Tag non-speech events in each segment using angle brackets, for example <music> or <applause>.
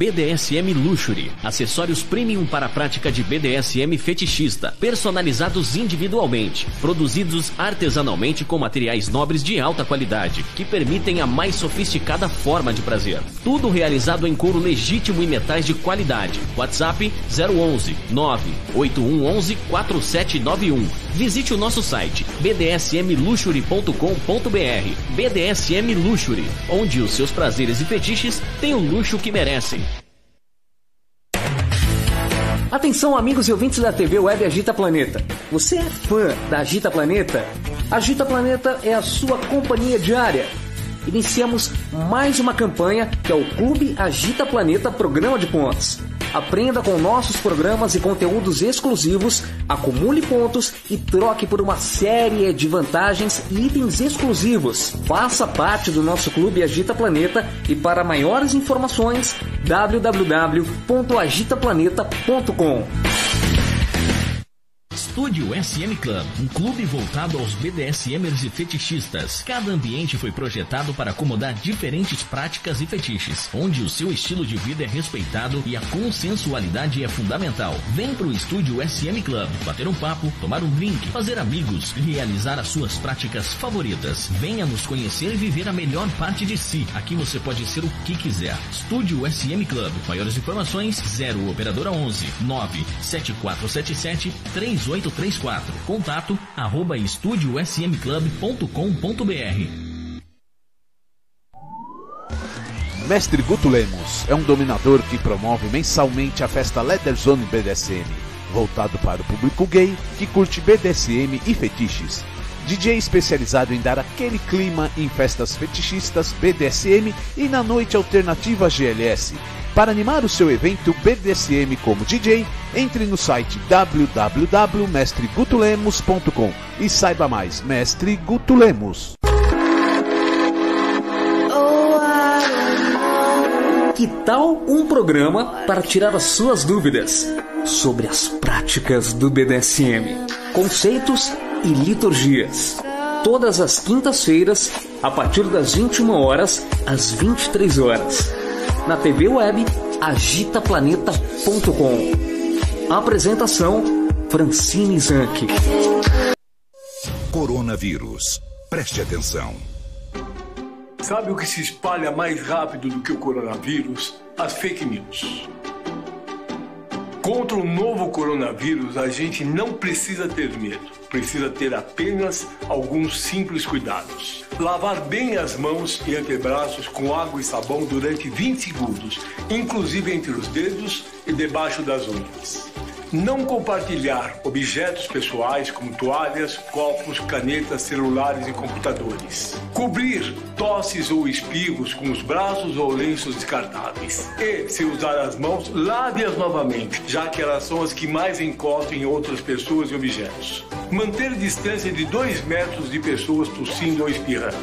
BDSM Luxury, acessórios premium para a prática de BDSM fetichista, personalizados individualmente, produzidos artesanalmente com materiais nobres de alta qualidade, que permitem a mais sofisticada forma de prazer. Tudo realizado em couro legítimo e metais de qualidade. WhatsApp 011 98111 4791. Visite o nosso site bdsmluxury.com.br. BDSM Luxury, onde os seus prazeres e fetiches têm o luxo que merecem. Atenção, amigos e ouvintes da TV Web Agita Planeta. Você é fã da Agita Planeta? Agita Planeta é a sua companhia diária. Iniciamos mais uma campanha que é o Clube Agita Planeta Programa de Pontos. Aprenda com nossos programas e conteúdos exclusivos, acumule pontos e troque por uma série de vantagens e itens exclusivos. Faça parte do nosso clube Agita Planeta e para maiores informações www.agitaplaneta.com. Estúdio SM Club, um clube voltado aos BDSMers e fetichistas. Cada ambiente foi projetado para acomodar diferentes práticas e fetiches, onde o seu estilo de vida é respeitado e a consensualidade é fundamental. Vem pro Estúdio SM Club, bater um papo, tomar um drink, fazer amigos realizar as suas práticas favoritas. Venha nos conhecer e viver a melhor parte de si. Aqui você pode ser o que quiser. Estúdio SM Club. Maiores informações 0 operadora 11 97477 3834. Contato arroba estudiosmclub.com.br. Mestre Guto Lemos é um dominador que promove mensalmente a festa Leather Zone BDSM, voltado para o público gay que curte BDSM e fetiches. DJ especializado em dar aquele clima em festas fetichistas BDSM e na noite alternativa GLS. Para animar o seu evento BDSM como DJ, entre no site www.mestregutulemos.com e saiba mais. Mestre Guto Lemos. Que tal um programa para tirar as suas dúvidas sobre as práticas do BDSM, conceitos e liturgias? Todas as quintas-feiras, a partir das 21 horas às 23 horas, na TV web agitaplaneta.com. Apresentação Francine Zanck. Coronavírus. Preste atenção. Sabe o que se espalha mais rápido do que o coronavírus? As fake news. Contra o novo coronavírus, a gente não precisa ter medo. Precisa ter apenas alguns simples cuidados. Lavar bem as mãos e antebraços com água e sabão durante 20 segundos, inclusive entre os dedos e debaixo das unhas. Não compartilhar objetos pessoais como toalhas, copos, canetas, celulares e computadores. Cobrir tosses ou espirros com os braços ou lenços descartáveis. E, se usar as mãos, lave-as novamente, já que elas são as que mais encostam em outras pessoas e objetos. Manter distância de 2 metros de pessoas tossindo ou espirrando.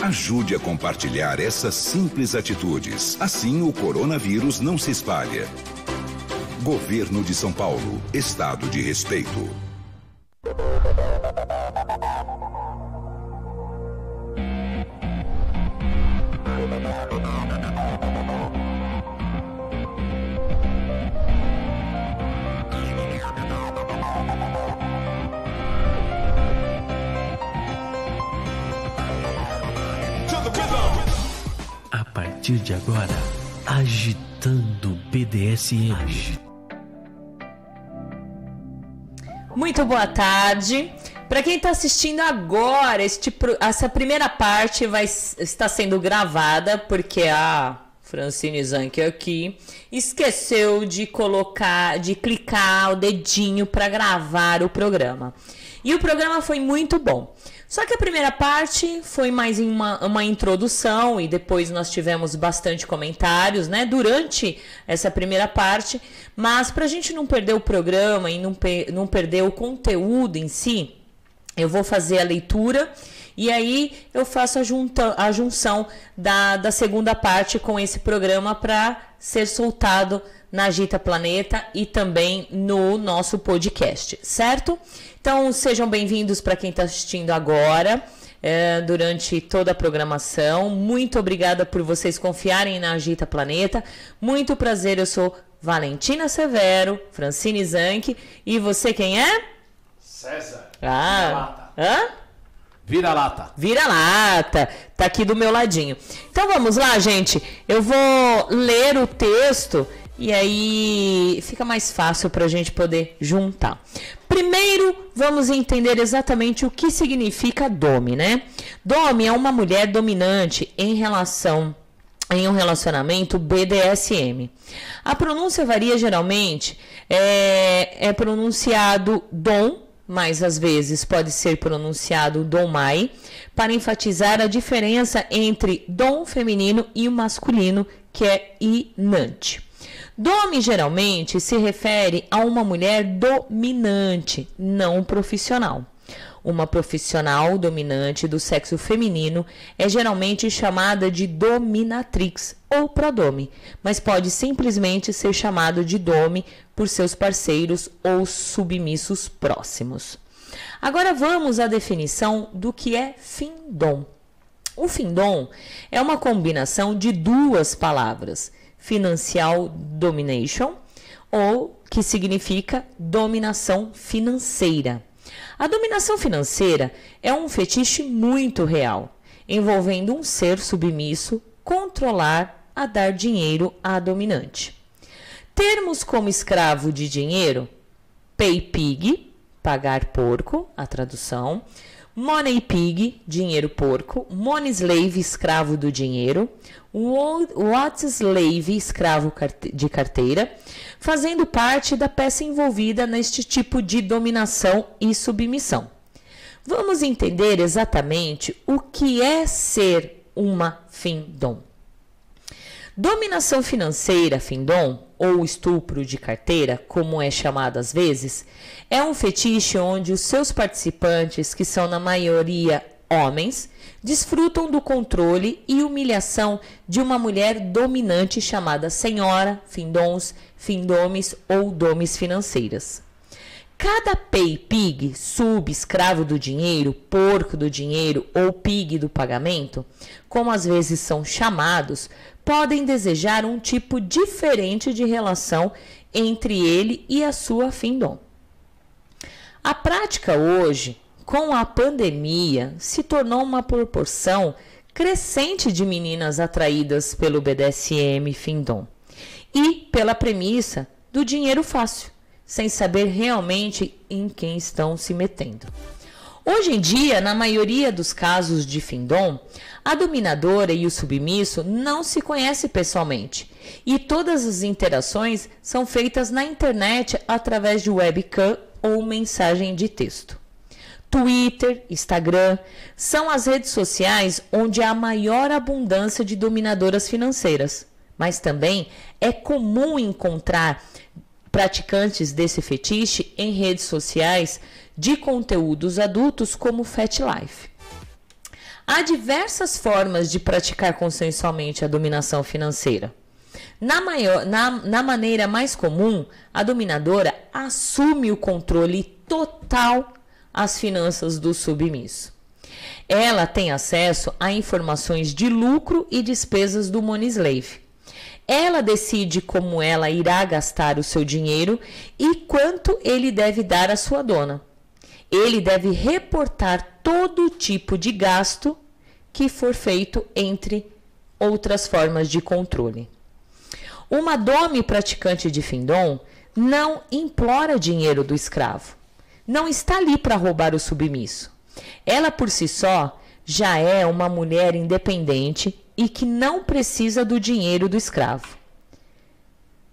Ajude a compartilhar essas simples atitudes. Assim o coronavírus não se espalha. Governo de São Paulo. Estado de respeito. A partir de agora, agitando BDSM. Muito boa tarde. Para quem está assistindo agora, este essa primeira parte vai está sendo gravada porque a Francine Zanck aqui esqueceu de colocar, de clicar o dedinho para gravar o programa. E o programa foi muito bom. Só que a primeira parte foi mais uma, uma introdução e depois nós tivemos bastante comentários, né? Durante essa primeira parte, mas para a gente não perder o programa e não, não perder o conteúdo em si, eu vou fazer a leitura e aí eu faço a, junta, a junção da, da segunda parte com esse programa para ser soltado na Agita Planeta e também no nosso podcast, certo? Então sejam bem-vindos para quem está assistindo agora. é, durante toda a programação. Muito obrigada por vocês confiarem na Agita Planeta. Muito prazer, eu sou Valentina Severo, Francine Zanck. E você quem é? César. Ah, hã? Vira-lata. Vira-lata, tá aqui do meu ladinho. Então vamos lá, gente. Eu vou ler o texto e aí fica mais fácil para a gente poder juntar. Primeiro, vamos entender exatamente o que significa dome, né? Dome é uma mulher dominante em relação em um relacionamento BDSM. A pronúncia varia geralmente, é, é pronunciado dom mas às vezes pode ser pronunciado domai, para enfatizar a diferença entre dom feminino e o masculino, que é inante. Dome geralmente se refere a uma mulher dominante, não profissional. Uma profissional dominante do sexo feminino é geralmente chamada de dominatrix ou prodome, mas pode simplesmente ser chamado de dome por seus parceiros ou submissos próximos. Agora vamos à definição do que é findom. O findom é uma combinação de duas palavras, financial domination, ou que significa dominação financeira. A dominação financeira é um fetiche muito real, envolvendo um ser submisso controlar a dar dinheiro à dominante. Termos como escravo de dinheiro, pay pig, pagar porco, a tradução, money pig, dinheiro porco, money slave, escravo do dinheiro, what slave, escravo de carteira, fazendo parte da peça envolvida neste tipo de dominação e submissão. Vamos entender exatamente o que é ser uma findom. Dominação financeira, findom, ou estupro de carteira, como é chamado às vezes, é um fetiche onde os seus participantes, que são na maioria homens, desfrutam do controle e humilhação de uma mulher dominante chamada senhora, findons, findomes ou domes financeiras. Cada pay pig, sub, escravo do dinheiro, porco do dinheiro ou pig do pagamento, como às vezes são chamados, podem desejar um tipo diferente de relação entre ele e a sua findom. A prática hoje com a pandemia, se tornou uma proporção crescente de meninas atraídas pelo BDSM Findom e pela premissa do dinheiro fácil, sem saber realmente em quem estão se metendo. Hoje em dia, na maioria dos casos de Findom, a dominadora e o submisso não se conhecem pessoalmente e todas as interações são feitas na internet através de webcam ou mensagem de texto. Twitter, Instagram são as redes sociais onde há maior abundância de dominadoras financeiras. Mas também é comum encontrar praticantes desse fetiche em redes sociais de conteúdos adultos como Fat Life. Há diversas formas de praticar consensualmente a dominação financeira. Na, maior, na, na maneira mais comum, a dominadora assume o controle total as finanças do submisso. Ela tem acesso a informações de lucro e despesas do money slave. Ela decide como ela irá gastar o seu dinheiro e quanto ele deve dar à sua dona. Ele deve reportar todo tipo de gasto que for feito entre outras formas de controle. Uma dome praticante de findom não implora dinheiro do escravo não está ali para roubar o submisso. Ela por si só já é uma mulher independente e que não precisa do dinheiro do escravo.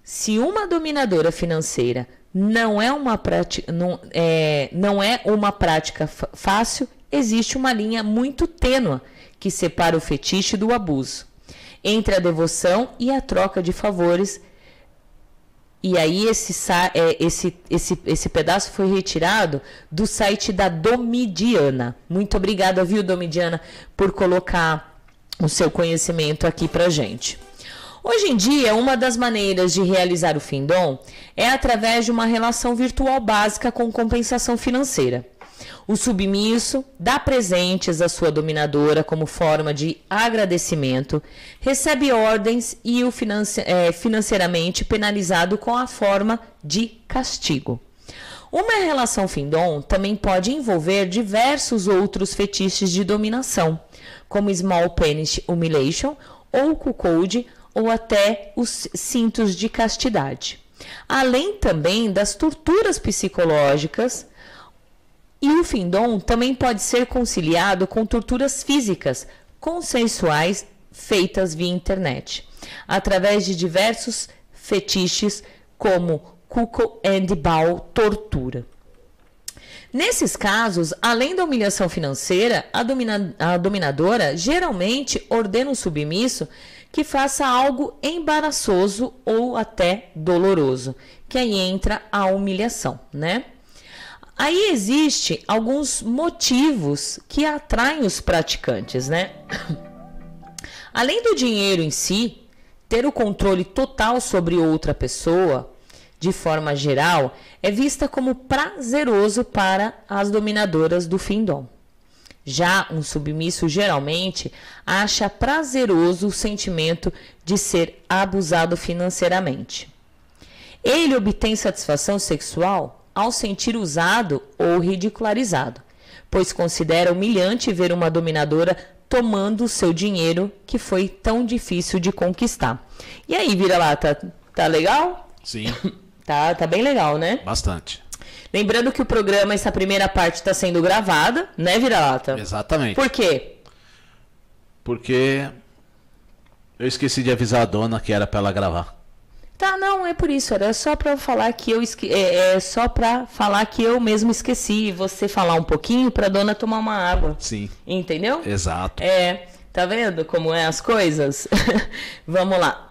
Se uma dominadora financeira não é uma prática, não, é, não é uma prática fácil, existe uma linha muito tênua que separa o fetiche do abuso, entre a devoção e a troca de favores e aí esse, é, esse, esse, esse pedaço foi retirado do site da Domidiana. Muito obrigada, viu, Domidiana, por colocar o seu conhecimento aqui pra gente. Hoje em dia, uma das maneiras de realizar o Findom é através de uma relação virtual básica com compensação financeira. O submisso dá presentes à sua dominadora como forma de agradecimento, recebe ordens e o financi é, financeiramente penalizado com a forma de castigo. Uma relação findom também pode envolver diversos outros fetiches de dominação, como small penis humiliation ou cuckold ou até os cintos de castidade. Além também das torturas psicológicas, e o findom também pode ser conciliado com torturas físicas consensuais feitas via internet, através de diversos fetiches como Cuckoo and Ball tortura. Nesses casos, além da humilhação financeira, a, domina a dominadora geralmente ordena o submisso que faça algo embaraçoso ou até doloroso, que aí entra a humilhação, né? Aí existe alguns motivos que atraem os praticantes, né? <coughs> Além do dinheiro em si, ter o controle total sobre outra pessoa, de forma geral, é vista como prazeroso para as dominadoras do findom. Já um submisso geralmente acha prazeroso o sentimento de ser abusado financeiramente. Ele obtém satisfação sexual ao sentir usado ou ridicularizado, pois considera humilhante ver uma dominadora tomando o seu dinheiro que foi tão difícil de conquistar. E aí, vira lá, tá, tá legal? Sim. <coughs> Tá, tá bem legal, né? Bastante. Lembrando que o programa, essa primeira parte está sendo gravada, né, Vira-Lata? Exatamente. Por quê? Porque eu esqueci de avisar a dona que era para ela gravar. Tá, não, é por isso. Era só para falar que eu esque... é, é só para falar que eu mesmo esqueci e você falar um pouquinho para dona tomar uma água. Sim. Entendeu? Exato. É, tá vendo como é as coisas? <laughs> Vamos lá.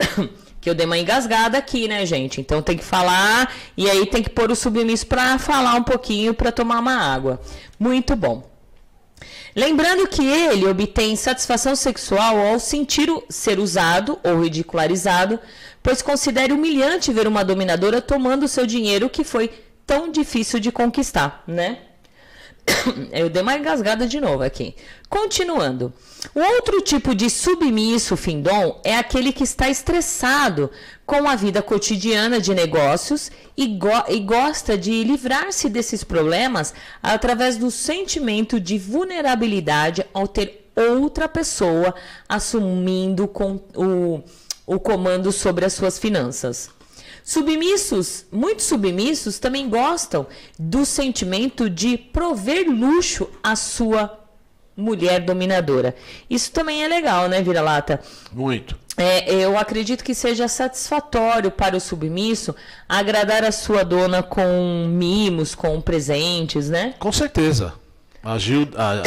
Que eu dei uma engasgada aqui, né, gente? Então tem que falar e aí tem que pôr o submisso para falar um pouquinho para tomar uma água. Muito bom. Lembrando que ele obtém satisfação sexual ao sentir ser usado ou ridicularizado, pois considera humilhante ver uma dominadora tomando seu dinheiro que foi tão difícil de conquistar, né? <coughs> Eu dei uma engasgada de novo aqui. Continuando. O outro tipo de submisso findom é aquele que está estressado com a vida cotidiana de negócios e, go e gosta de livrar-se desses problemas através do sentimento de vulnerabilidade ao ter outra pessoa assumindo com o, o comando sobre as suas finanças. Submissos, muitos submissos também gostam do sentimento de prover luxo à sua mulher dominadora. Isso também é legal, né, Vira-Lata? Muito. É, eu acredito que seja satisfatório para o submisso agradar a sua dona com mimos, com presentes, né? Com certeza. A Gil, a,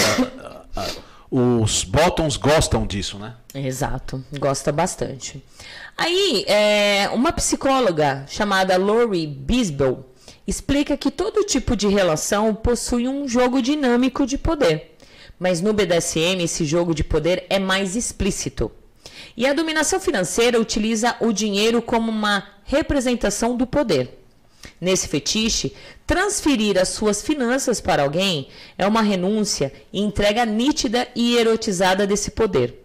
a, os bottoms gostam disso, né? Exato, gosta bastante. Aí, é, uma psicóloga chamada Lori Bisbell explica que todo tipo de relação possui um jogo dinâmico de poder. Mas no BDSM, esse jogo de poder é mais explícito. E a dominação financeira utiliza o dinheiro como uma representação do poder. Nesse fetiche, transferir as suas finanças para alguém é uma renúncia e entrega nítida e erotizada desse poder.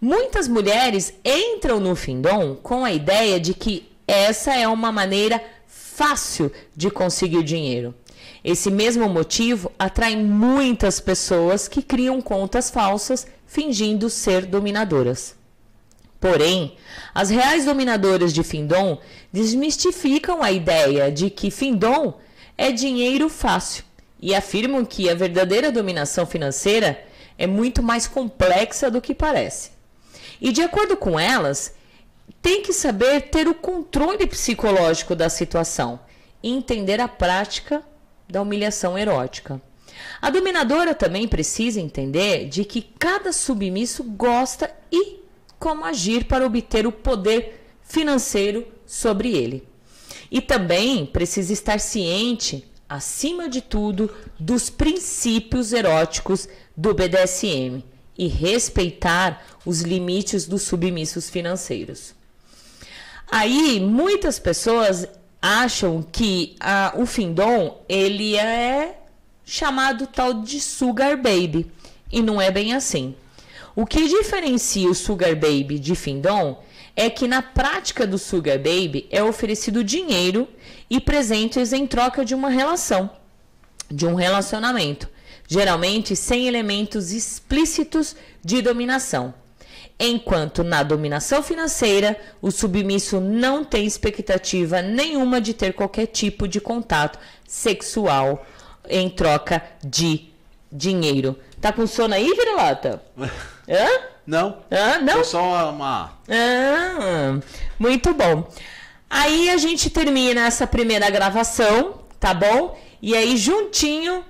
Muitas mulheres entram no findom com a ideia de que essa é uma maneira fácil de conseguir dinheiro. Esse mesmo motivo atrai muitas pessoas que criam contas falsas fingindo ser dominadoras. Porém, as reais dominadoras de Findom desmistificam a ideia de que Findom é dinheiro fácil e afirmam que a verdadeira dominação financeira é muito mais complexa do que parece. E de acordo com elas, tem que saber ter o controle psicológico da situação e entender a prática da humilhação erótica. A dominadora também precisa entender de que cada submisso gosta e como agir para obter o poder financeiro sobre ele. E também precisa estar ciente, acima de tudo, dos princípios eróticos do BDSM e respeitar os limites dos submissos financeiros. Aí, muitas pessoas acham que a, o findom ele é chamado tal de Sugar Baby. E não é bem assim. O que diferencia o Sugar Baby de Findom é que na prática do Sugar Baby é oferecido dinheiro e presentes em troca de uma relação, de um relacionamento, geralmente sem elementos explícitos de dominação. Enquanto na dominação financeira, o submisso não tem expectativa nenhuma de ter qualquer tipo de contato sexual em troca de dinheiro. Tá com sono aí, vira-lata? <laughs> Hã? Não. Hã? Não? Foi só uma. Ah, muito bom. Aí a gente termina essa primeira gravação, tá bom? E aí, juntinho,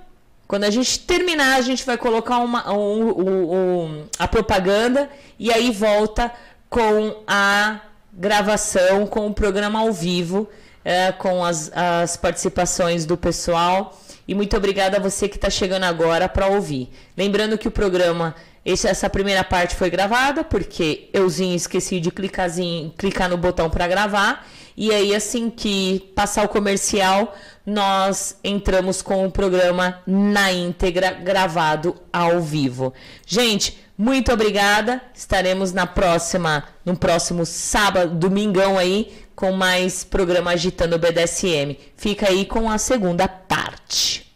quando a gente terminar, a gente vai colocar uma, um, um, um, a propaganda e aí volta com a gravação, com o programa ao vivo, é, com as, as participações do pessoal. E muito obrigada a você que está chegando agora para ouvir. Lembrando que o programa, esse, essa primeira parte foi gravada, porque euzinho esqueci de clicar no botão para gravar. E aí, assim que passar o comercial, nós entramos com o programa na íntegra, gravado ao vivo. Gente, muito obrigada. Estaremos na próxima, no próximo sábado, domingão aí, com mais programa Agitando o BDSM. Fica aí com a segunda parte.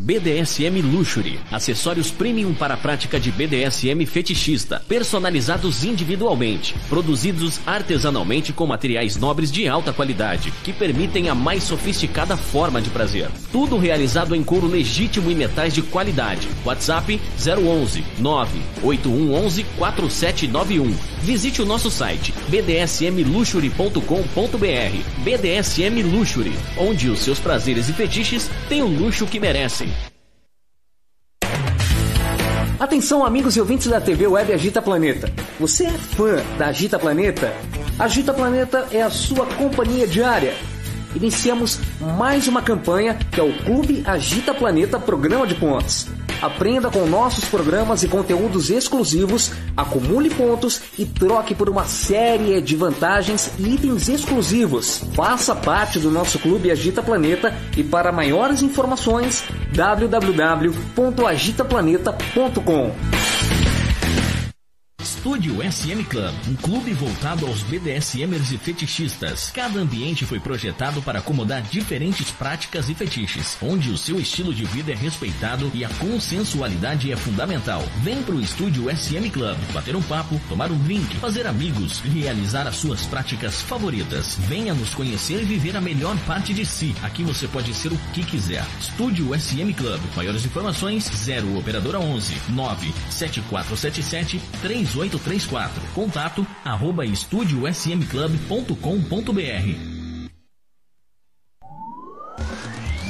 BDSM Luxury, acessórios premium para a prática de BDSM fetichista, personalizados individualmente, produzidos artesanalmente com materiais nobres de alta qualidade, que permitem a mais sofisticada forma de prazer. Tudo realizado em couro legítimo e metais de qualidade. WhatsApp 011 98111 4791. Visite o nosso site bdsmluxury.com.br. BDSM Luxury, onde os seus prazeres e fetiches têm o luxo que merecem. Atenção, amigos e ouvintes da TV Web Agita Planeta. Você é fã da Agita Planeta? Agita Planeta é a sua companhia diária. Iniciamos mais uma campanha que é o Clube Agita Planeta Programa de Pontos. Aprenda com nossos programas e conteúdos exclusivos, acumule pontos e troque por uma série de vantagens e itens exclusivos. Faça parte do nosso clube Agita Planeta e para maiores informações www.agitaplaneta.com. Estúdio SM Club, um clube voltado aos BDSMers e fetichistas. Cada ambiente foi projetado para acomodar diferentes práticas e fetiches, onde o seu estilo de vida é respeitado e a consensualidade é fundamental. Vem pro Estúdio SM Club, bater um papo, tomar um drink, fazer amigos, realizar as suas práticas favoritas. Venha nos conhecer e viver a melhor parte de si. Aqui você pode ser o que quiser. Estúdio SM Club. Maiores informações 0 operadora 11 97477 3834. Contato arroba estudiosmclub.com.br.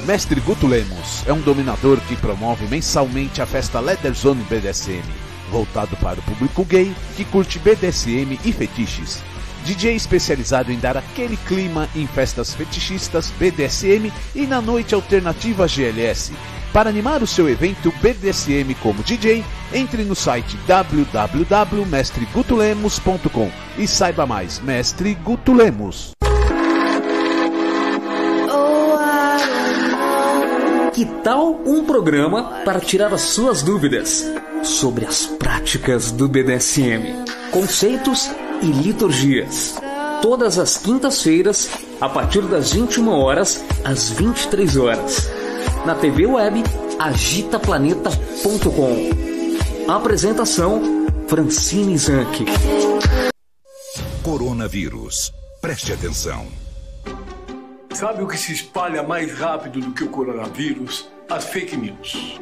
Mestre Guto Lemos é um dominador que promove mensalmente a festa Leather Zone BDSM, voltado para o público gay que curte BDSM e fetiches. DJ especializado em dar aquele clima em festas fetichistas BDSM e na noite alternativa GLS. Para animar o seu evento BDSM como DJ, entre no site www.mestregutulemos.com e saiba mais, Mestre Guto Lemos. Que tal um programa para tirar as suas dúvidas sobre as práticas do BDSM, conceitos e liturgias? Todas as quintas-feiras, a partir das 21 horas às 23 horas, na TV web agitaplaneta.com. Apresentação Francine Zanck. Coronavírus. Preste atenção. Sabe o que se espalha mais rápido do que o coronavírus? As fake news.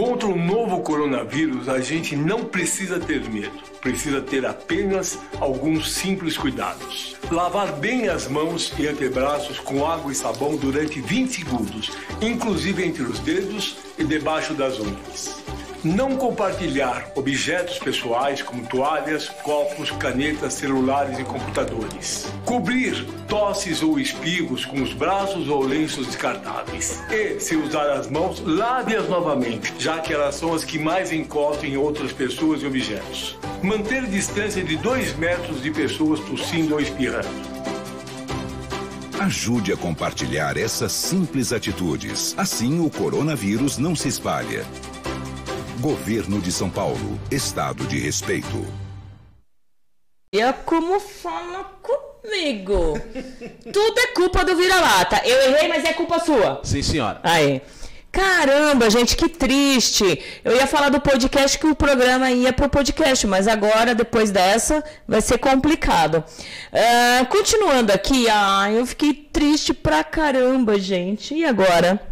Contra o novo coronavírus, a gente não precisa ter medo. Precisa ter apenas alguns simples cuidados. Lavar bem as mãos e antebraços com água e sabão durante 20 segundos, inclusive entre os dedos e debaixo das unhas. Não compartilhar objetos pessoais como toalhas, copos, canetas, celulares e computadores. Cobrir tosses ou espirros com os braços ou lenços descartáveis. E, se usar as mãos, lave-as novamente, já que elas são as que mais encostam em outras pessoas e objetos. Manter distância de 2 metros de pessoas tossindo ou espirrando. Ajude a compartilhar essas simples atitudes. Assim o coronavírus não se espalha. Governo de São Paulo. Estado de respeito. E é como fala comigo. <laughs> Tudo é culpa do vira-lata. Eu errei, mas é culpa sua. Sim, senhora. Aí. Caramba, gente, que triste. Eu ia falar do podcast que o programa ia pro podcast, mas agora, depois dessa, vai ser complicado. Ah, continuando aqui, ah, eu fiquei triste pra caramba, gente. E agora?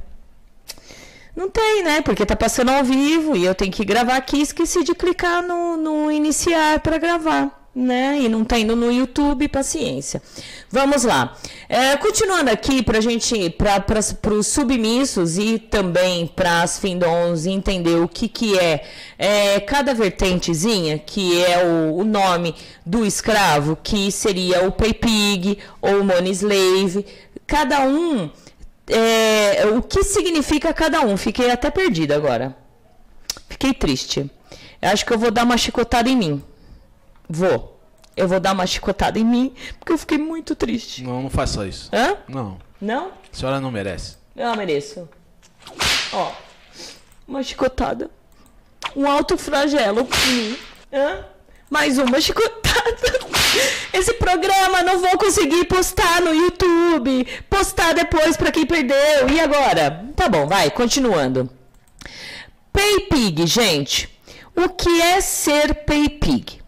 Não tem, né? Porque tá passando ao vivo e eu tenho que gravar aqui. Esqueci de clicar no, no iniciar para gravar, né? E não tá indo no YouTube, paciência. Vamos lá. É, continuando aqui para gente, para os submissos e também para as findons entender o que, que é, é cada vertentezinha, que é o, o nome do escravo, que seria o pay pig ou o money slave. Cada um é, o que significa cada um. Fiquei até perdida agora. Fiquei triste. Eu acho que eu vou dar uma chicotada em mim. Vou. Eu vou dar uma chicotada em mim, porque eu fiquei muito triste. Não, não faça isso. Hã? Não. Não? A senhora não merece. Eu mereço. Ó. Uma chicotada. Um alto flagelo em mim. Hã? Mais uma chicotada. Esse programa não vou conseguir postar no YouTube. Postar depois para quem perdeu. E agora? Tá bom, vai, continuando. PayPig, gente. O que é ser PayPig?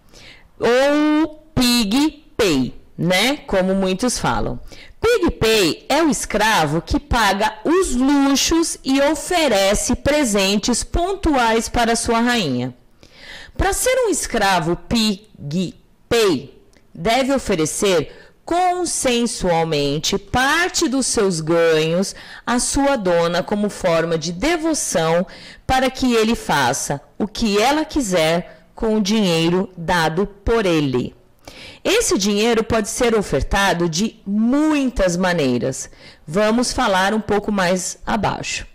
Ou PigPay, né? Como muitos falam. PigPay é o escravo que paga os luxos e oferece presentes pontuais para sua rainha. Para ser um escravo PigPay, deve oferecer consensualmente parte dos seus ganhos à sua dona como forma de devoção para que ele faça o que ela quiser com o dinheiro dado por ele. Esse dinheiro pode ser ofertado de muitas maneiras. Vamos falar um pouco mais abaixo.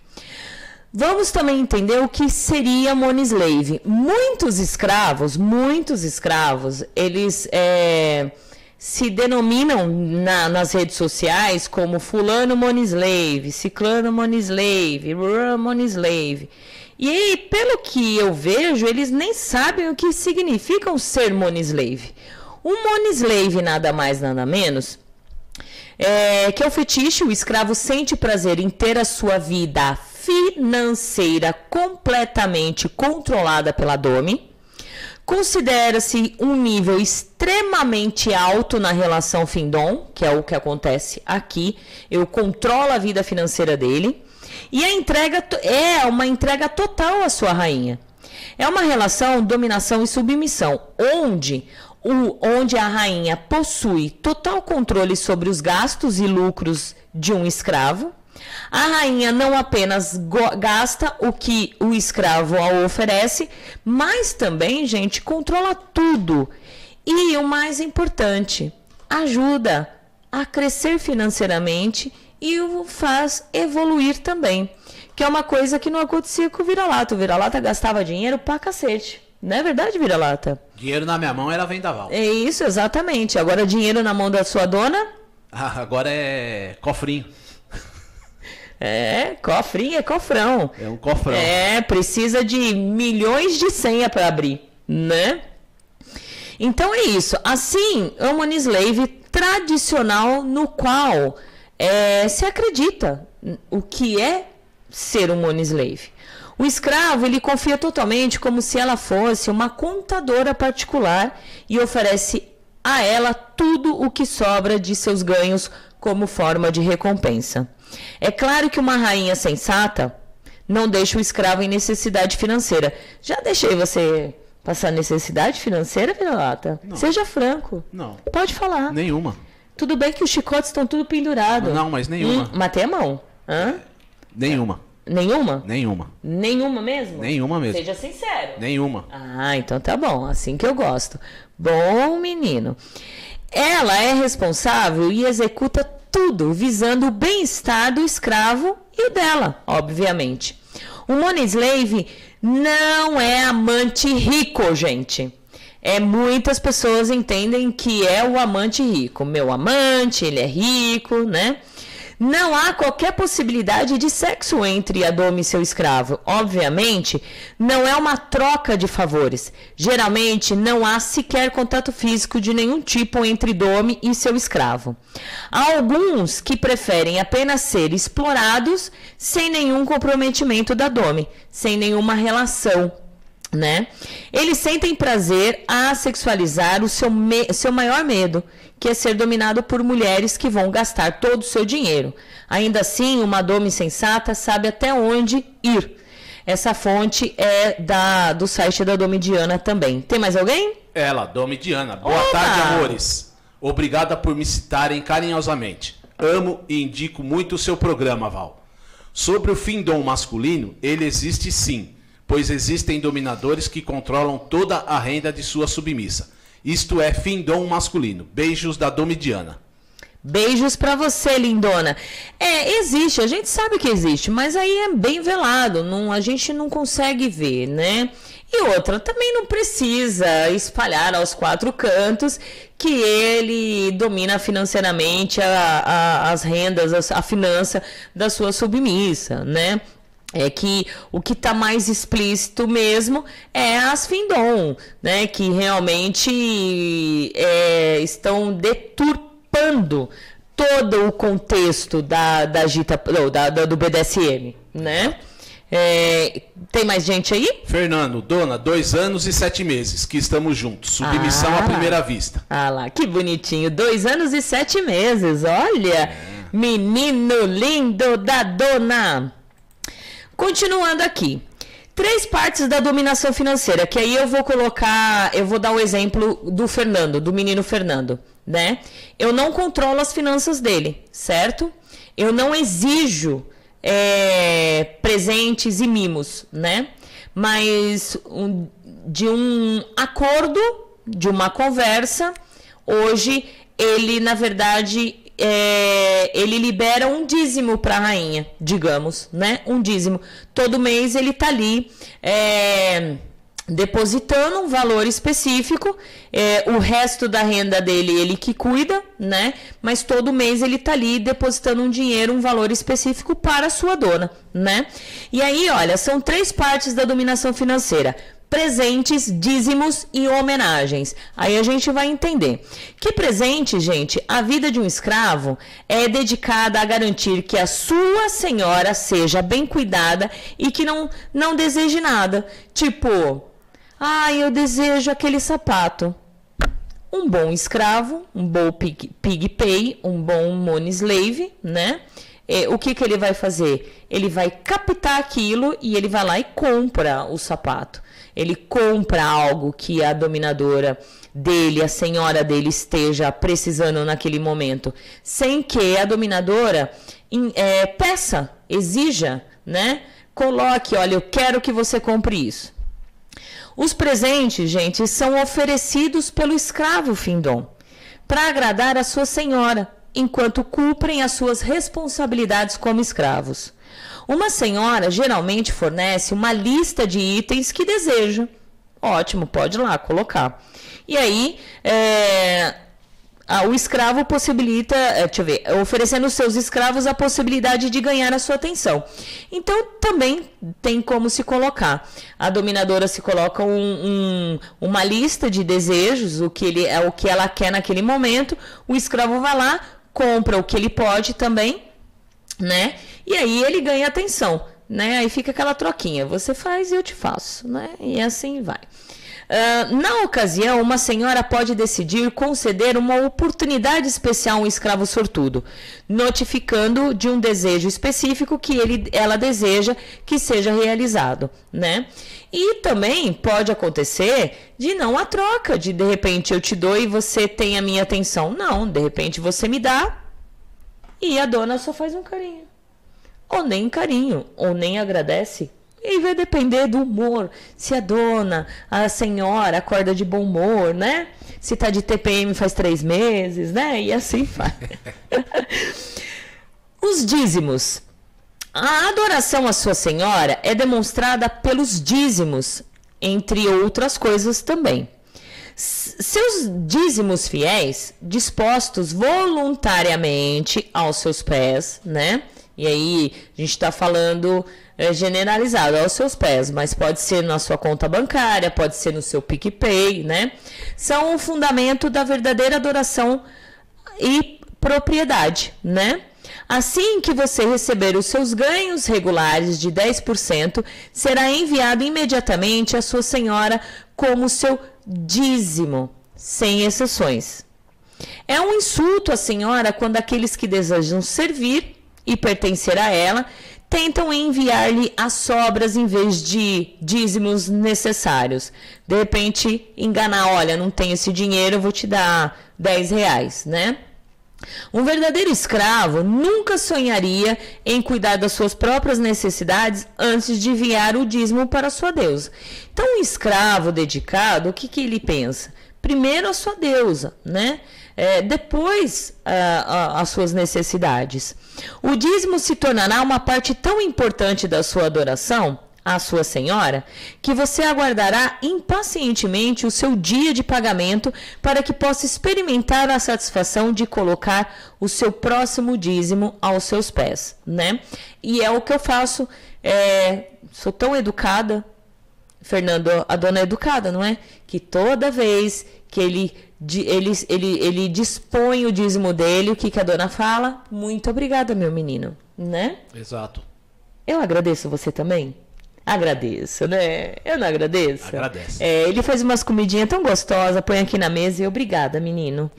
Vamos também entender o que seria money. Muitos escravos, muitos escravos, eles é, se denominam na, nas redes sociais como fulano money ciclano money slave. E aí, pelo que eu vejo, eles nem sabem o que significa ser money slave. Um money nada mais nada menos é, que é o fetiche, o escravo sente prazer em ter a sua vida financeira completamente controlada pela Domi. Considera-se um nível extremamente alto na relação Findom, que é o que acontece aqui. Eu controlo a vida financeira dele. E a entrega é uma entrega total à sua rainha. É uma relação dominação e submissão, onde o, onde a rainha possui total controle sobre os gastos e lucros de um escravo, a rainha não apenas gasta o que o escravo a oferece, mas também, gente, controla tudo. E o mais importante, ajuda a crescer financeiramente e o faz evoluir também. Que é uma coisa que não acontecia com o vira-lata. O vira-lata gastava dinheiro pra cacete. Não é verdade, vira-lata? Dinheiro na minha mão era vendaval. É isso, exatamente. Agora dinheiro na mão da sua dona? Ah, agora é cofrinho. É, cofrinho é cofrão. É um cofrão. É, precisa de milhões de senha para abrir, né? Então é isso. Assim, é um slave tradicional no qual é, se acredita o que é ser um money slave. O escravo ele confia totalmente como se ela fosse uma contadora particular e oferece a ela tudo o que sobra de seus ganhos como forma de recompensa. É claro que uma rainha sensata não deixa o escravo em necessidade financeira. Já deixei você passar necessidade financeira, Vira-Lata? Seja franco. Não. Pode falar. Nenhuma. Tudo bem que os chicotes estão tudo pendurados. Não, mas nenhuma. Hum, matei a mão. Hã? Nenhuma. Nenhuma? Nenhuma. Nenhuma mesmo? Nenhuma mesmo. Seja sincero. Nenhuma. Ah, então tá bom. Assim que eu gosto. Bom menino. Ela é responsável e executa tudo visando o bem-estar do escravo e dela, obviamente. O money slave não é amante rico, gente. é muitas pessoas entendem que é o amante rico. Meu amante, ele é rico, né? Não há qualquer possibilidade de sexo entre a doma e seu escravo. Obviamente, não é uma troca de favores. Geralmente, não há sequer contato físico de nenhum tipo entre dome e seu escravo. Há alguns que preferem apenas ser explorados sem nenhum comprometimento da dome, sem nenhuma relação né? Eles sentem prazer a sexualizar o seu, seu maior medo, que é ser dominado por mulheres que vão gastar todo o seu dinheiro. Ainda assim, uma doma insensata sabe até onde ir. Essa fonte é da, do site da Domidiana também. Tem mais alguém? Ela, Domidiana. Boa Opa! tarde, amores. Obrigada por me citarem carinhosamente. Amo e indico muito o seu programa, Val. Sobre o fim-dom masculino, ele existe sim, pois existem dominadores que controlam toda a renda de sua submissa. Isto é fim-dom masculino. Beijos da Domidiana. Beijos para você, lindona. É, existe, a gente sabe que existe, mas aí é bem velado, não, a gente não consegue ver, né? E outra, também não precisa espalhar aos quatro cantos que ele domina financeiramente a, a, as rendas, a, a finança da sua submissa, né? É que o que está mais explícito mesmo é as Findom, né, que realmente é, estão deturpando todo o contexto da, da, Gita, não, da, da do BDSM, né? É, tem mais gente aí? Fernando, dona, dois anos e sete meses que estamos juntos. Submissão ah, à primeira vista. Ah lá, que bonitinho. Dois anos e sete meses, olha. É. Menino lindo da dona. Continuando aqui. Três partes da dominação financeira, que aí eu vou colocar, eu vou dar o exemplo do Fernando, do menino Fernando, né? Eu não controlo as finanças dele, certo? Eu não exijo é, presentes e mimos, né? Mas um, de um acordo, de uma conversa, hoje ele, na verdade, é, ele libera um dízimo para a rainha, digamos, né? Um dízimo. Todo mês ele tá ali é, depositando um valor específico. É, o resto da renda dele ele que cuida, né? Mas todo mês ele tá ali depositando um dinheiro, um valor específico para a sua dona, né? E aí, olha, são três partes da dominação financeira presentes, dízimos e homenagens. Aí a gente vai entender. Que presente, gente, a vida de um escravo é dedicada a garantir que a sua senhora seja bem cuidada e que não, não deseje nada. Tipo, ah, eu desejo aquele sapato. Um bom escravo, um bom pig, pig pay, um bom money slave, né? É, o que, que ele vai fazer? Ele vai captar aquilo e ele vai lá e compra o sapato ele compra algo que a dominadora dele, a senhora dele, esteja precisando naquele momento, sem que a dominadora é, peça, exija, né? Coloque, olha, eu quero que você compre isso. Os presentes, gente, são oferecidos pelo escravo Findom para agradar a sua senhora, enquanto cumprem as suas responsabilidades como escravos. Uma senhora geralmente fornece uma lista de itens que deseja. Ótimo, pode lá colocar. E aí, é, o escravo possibilita, é, deixa eu ver, oferecendo aos seus escravos a possibilidade de ganhar a sua atenção. Então, também tem como se colocar. A dominadora se coloca um, um, uma lista de desejos, o que, ele, é o que ela quer naquele momento. O escravo vai lá, compra o que ele pode também, né? E aí ele ganha atenção, né? Aí fica aquela troquinha, você faz e eu te faço, né? E assim vai. Uh, na ocasião, uma senhora pode decidir conceder uma oportunidade especial a um escravo sortudo, notificando de um desejo específico que ele, ela deseja que seja realizado, né? E também pode acontecer de não a troca, de de repente eu te dou e você tem a minha atenção. Não, de repente você me dá e a dona só faz um carinho ou nem carinho, ou nem agradece. E vai depender do humor. Se a dona, a senhora acorda de bom humor, né? Se tá de TPM faz três meses, né? E assim <laughs> vai. Os dízimos. A adoração à sua senhora é demonstrada pelos dízimos, entre outras coisas também. Seus dízimos fiéis, dispostos voluntariamente aos seus pés, né? E aí, a gente está falando é, generalizado aos seus pés, mas pode ser na sua conta bancária, pode ser no seu PicPay, né? São o fundamento da verdadeira adoração e propriedade, né? Assim que você receber os seus ganhos regulares de 10%, será enviado imediatamente à sua senhora como seu dízimo, sem exceções. É um insulto à senhora quando aqueles que desejam servir e pertencer a ela tentam enviar-lhe as sobras em vez de dízimos necessários. De repente, enganar, olha, não tenho esse dinheiro, vou te dar 10 reais, né? Um verdadeiro escravo nunca sonharia em cuidar das suas próprias necessidades antes de enviar o dízimo para sua deusa. Então, um escravo dedicado, o que, que ele pensa? Primeiro a sua deusa, né? É, depois as suas necessidades. O dízimo se tornará uma parte tão importante da sua adoração à sua senhora, que você aguardará impacientemente o seu dia de pagamento para que possa experimentar a satisfação de colocar o seu próximo dízimo aos seus pés, né? E é o que eu faço. É, sou tão educada, Fernando, a dona é educada, não é? Que toda vez que ele, ele, ele, ele dispõe o dízimo dele, o que, que a dona fala? Muito obrigada, meu menino, né? Exato. Eu agradeço você também. Agradeço, né? Eu não agradeço. Agradece. É, ele faz umas comidinhas tão gostosas, põe aqui na mesa e obrigada, menino.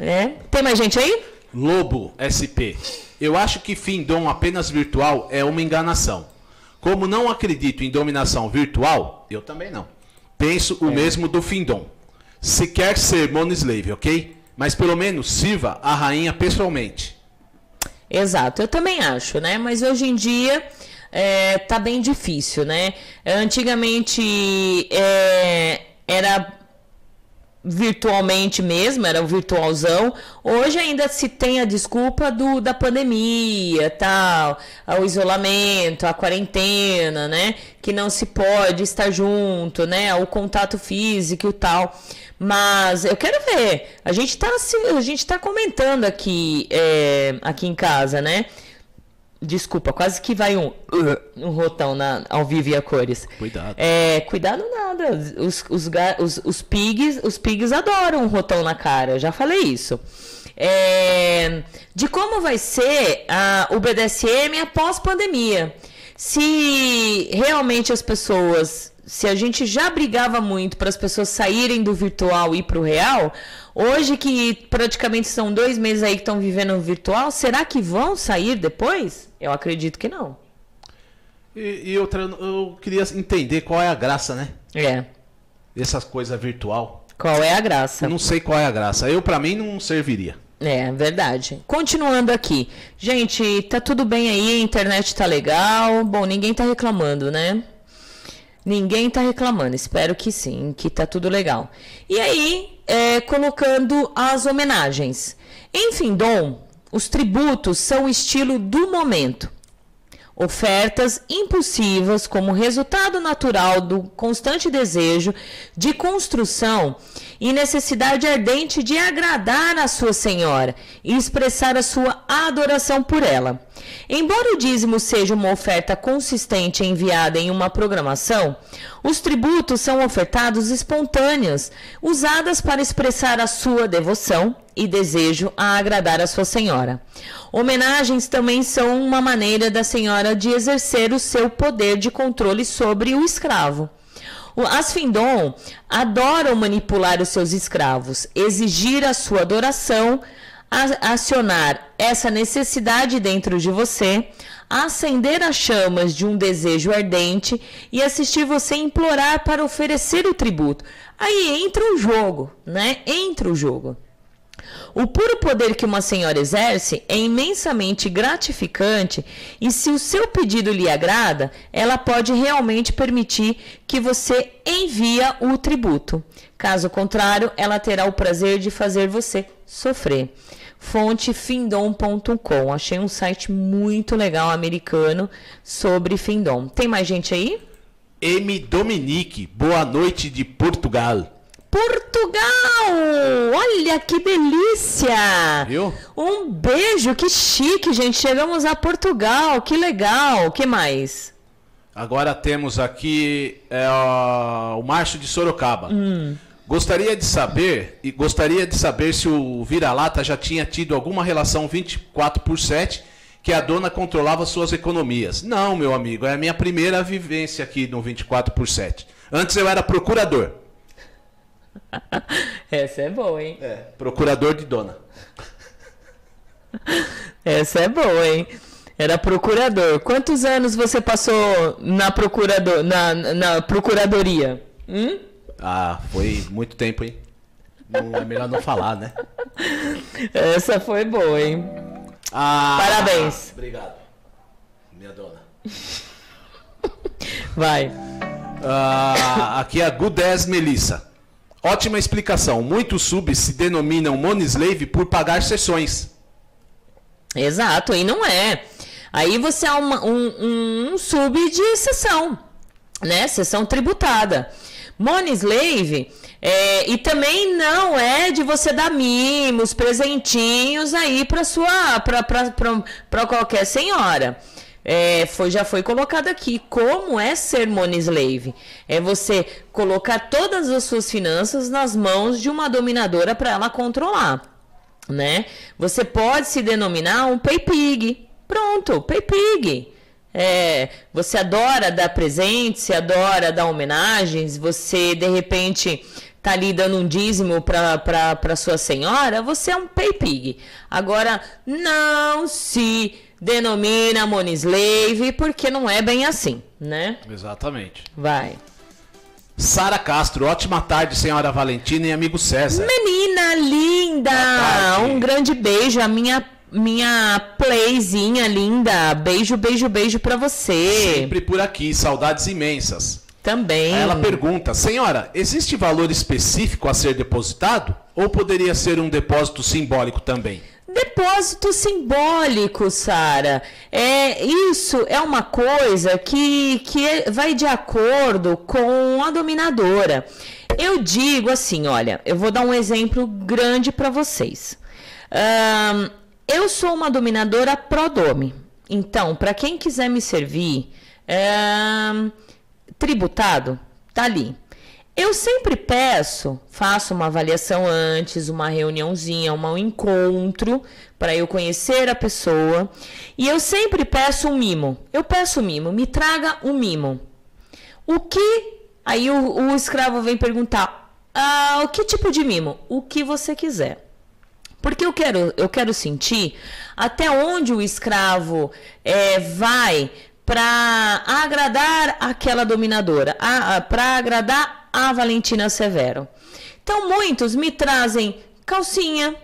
É. é. Tem mais gente aí? Lobo SP. Eu acho que Findom apenas virtual é uma enganação. Como não acredito em dominação virtual, eu também não. Penso o é. mesmo do Findom. Se quer ser Monoslave, ok? Mas pelo menos sirva a rainha pessoalmente. Exato, eu também acho, né? Mas hoje em dia é, tá bem difícil, né? Antigamente é, era virtualmente mesmo, era o virtualzão. Hoje ainda se tem a desculpa do, da pandemia, tal, o isolamento, a quarentena, né? Que não se pode estar junto, né? O contato físico e tal. Mas eu quero ver. A gente tá, a gente tá comentando aqui, é, aqui em casa, né? Desculpa, quase que vai um, um rotão na, ao vivo e a cores. Cuidado. É, cuidado nada. Os, os, os, os, pigs, os pigs adoram um rotão na cara. Eu já falei isso. É, de como vai ser a, o BDSM após pandemia. Se realmente as pessoas. Se a gente já brigava muito para as pessoas saírem do virtual e ir para o real, Hoje que praticamente são dois meses aí que estão vivendo virtual, será que vão sair depois? Eu acredito que não. E, e outra, eu queria entender qual é a graça, né? É. Essas coisas virtual. Qual é a graça? Eu não sei qual é a graça. Eu, para mim, não serviria. É, verdade. Continuando aqui. Gente, tá tudo bem aí, a internet tá legal. Bom, ninguém tá reclamando, né? Ninguém tá reclamando. Espero que sim, que tá tudo legal. E aí, é, colocando as homenagens. Em Findom, os tributos são o estilo do momento. Ofertas impulsivas como resultado natural do constante desejo de construção e necessidade ardente de agradar a sua senhora e expressar a sua adoração por ela. Embora o dízimo seja uma oferta consistente enviada em uma programação, os tributos são ofertados espontâneos, usadas para expressar a sua devoção e desejo a agradar a sua senhora. Homenagens também são uma maneira da senhora de exercer o seu poder de controle sobre o escravo. As Findom adoram manipular os seus escravos, exigir a sua adoração, acionar essa necessidade dentro de você, acender as chamas de um desejo ardente e assistir você implorar para oferecer o tributo. Aí entra o jogo, né? Entra o jogo. O puro poder que uma senhora exerce é imensamente gratificante e, se o seu pedido lhe agrada, ela pode realmente permitir que você envia o tributo. Caso contrário, ela terá o prazer de fazer você sofrer. Fonte findom.com. Achei um site muito legal americano sobre Findom. Tem mais gente aí? M. Dominique, boa noite de Portugal. Portugal! Olha que delícia! Viu? Um beijo, que chique, gente. Chegamos a Portugal, que legal. que mais? Agora temos aqui é, o Márcio de Sorocaba. Gostaria de saber e gostaria de saber se o vira-lata já tinha tido alguma relação 24 por 7 que a dona controlava suas economias. Não, meu amigo, é a minha primeira vivência aqui no 24 por 7. Antes eu era procurador. <laughs> Essa é boa, hein? É, procurador de dona. <laughs> Essa é boa, hein? Era procurador. Quantos anos você passou na, procurador, na, na procuradoria? Hum? Ah, foi muito tempo, hein? Não é melhor não falar, né? <laughs> Essa foi boa, hein? Ah, Parabéns. Obrigado, minha dona. Vai. Ah, aqui é a Gudez Melissa. Ótima explicação. Muitos subs se denominam Monislave por pagar sessões. Exato, e não é. Aí você é uma- um, um sub de sessão, né? Sessão tributada. Money Slave, é, e também não é de você dar mimos, presentinhos aí para sua, para qualquer senhora. É, foi, já foi colocado aqui como é ser money slave. É você colocar todas as suas finanças nas mãos de uma dominadora para ela controlar né? Você pode se denominar um pay pig. Pronto, pay pig. É, você adora dar presentes, você adora dar homenagens, você de repente tá ali dando um dízimo para sua senhora, você é um pay pig. Agora, não se denomina money slave, porque não é bem assim, né? Exatamente. Vai. Sara Castro, ótima tarde, senhora Valentina e amigo César. Menina linda! Um grande beijo, a minha minha playzinha linda. Beijo, beijo, beijo pra você. Sempre por aqui, saudades imensas. Também. Aí ela pergunta: Senhora, existe valor específico a ser depositado? Ou poderia ser um depósito simbólico também? Depósito simbólico, Sara. É, isso é uma coisa que, que é- vai de acordo com a dominadora. Eu digo assim, olha, eu vou dar um exemplo grande para vocês. Ahn, eu sou uma dominadora Prodome. Então, para quem quiser me servir, ahn, tributado, tá ali. Eu sempre peço, faço uma avaliação antes, uma reuniãozinha, um encontro para eu conhecer a pessoa. E eu sempre peço um mimo. Eu peço um mimo, me traga um mimo. O que. Aí o, o escravo vem perguntar: ah, o que tipo de mimo? O que você quiser. Porque eu quero, eu quero sentir até onde o escravo é, vai para agradar aquela dominadora, para agradar a Valentina Severo. Então, muitos me trazem calcinha.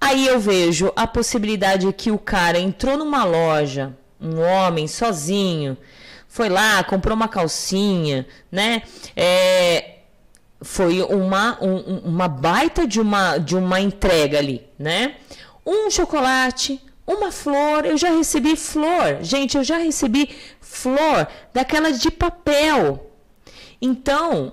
Aí eu vejo a possibilidade que o cara entrou numa loja, um homem sozinho, foi lá, comprou uma calcinha, né? É, foi uma, um- um- uma baita de uma, de uma entrega ali, né? Um chocolate, uma flor, eu já recebi flor. Gente, eu já recebi flor daquela de papel. Então,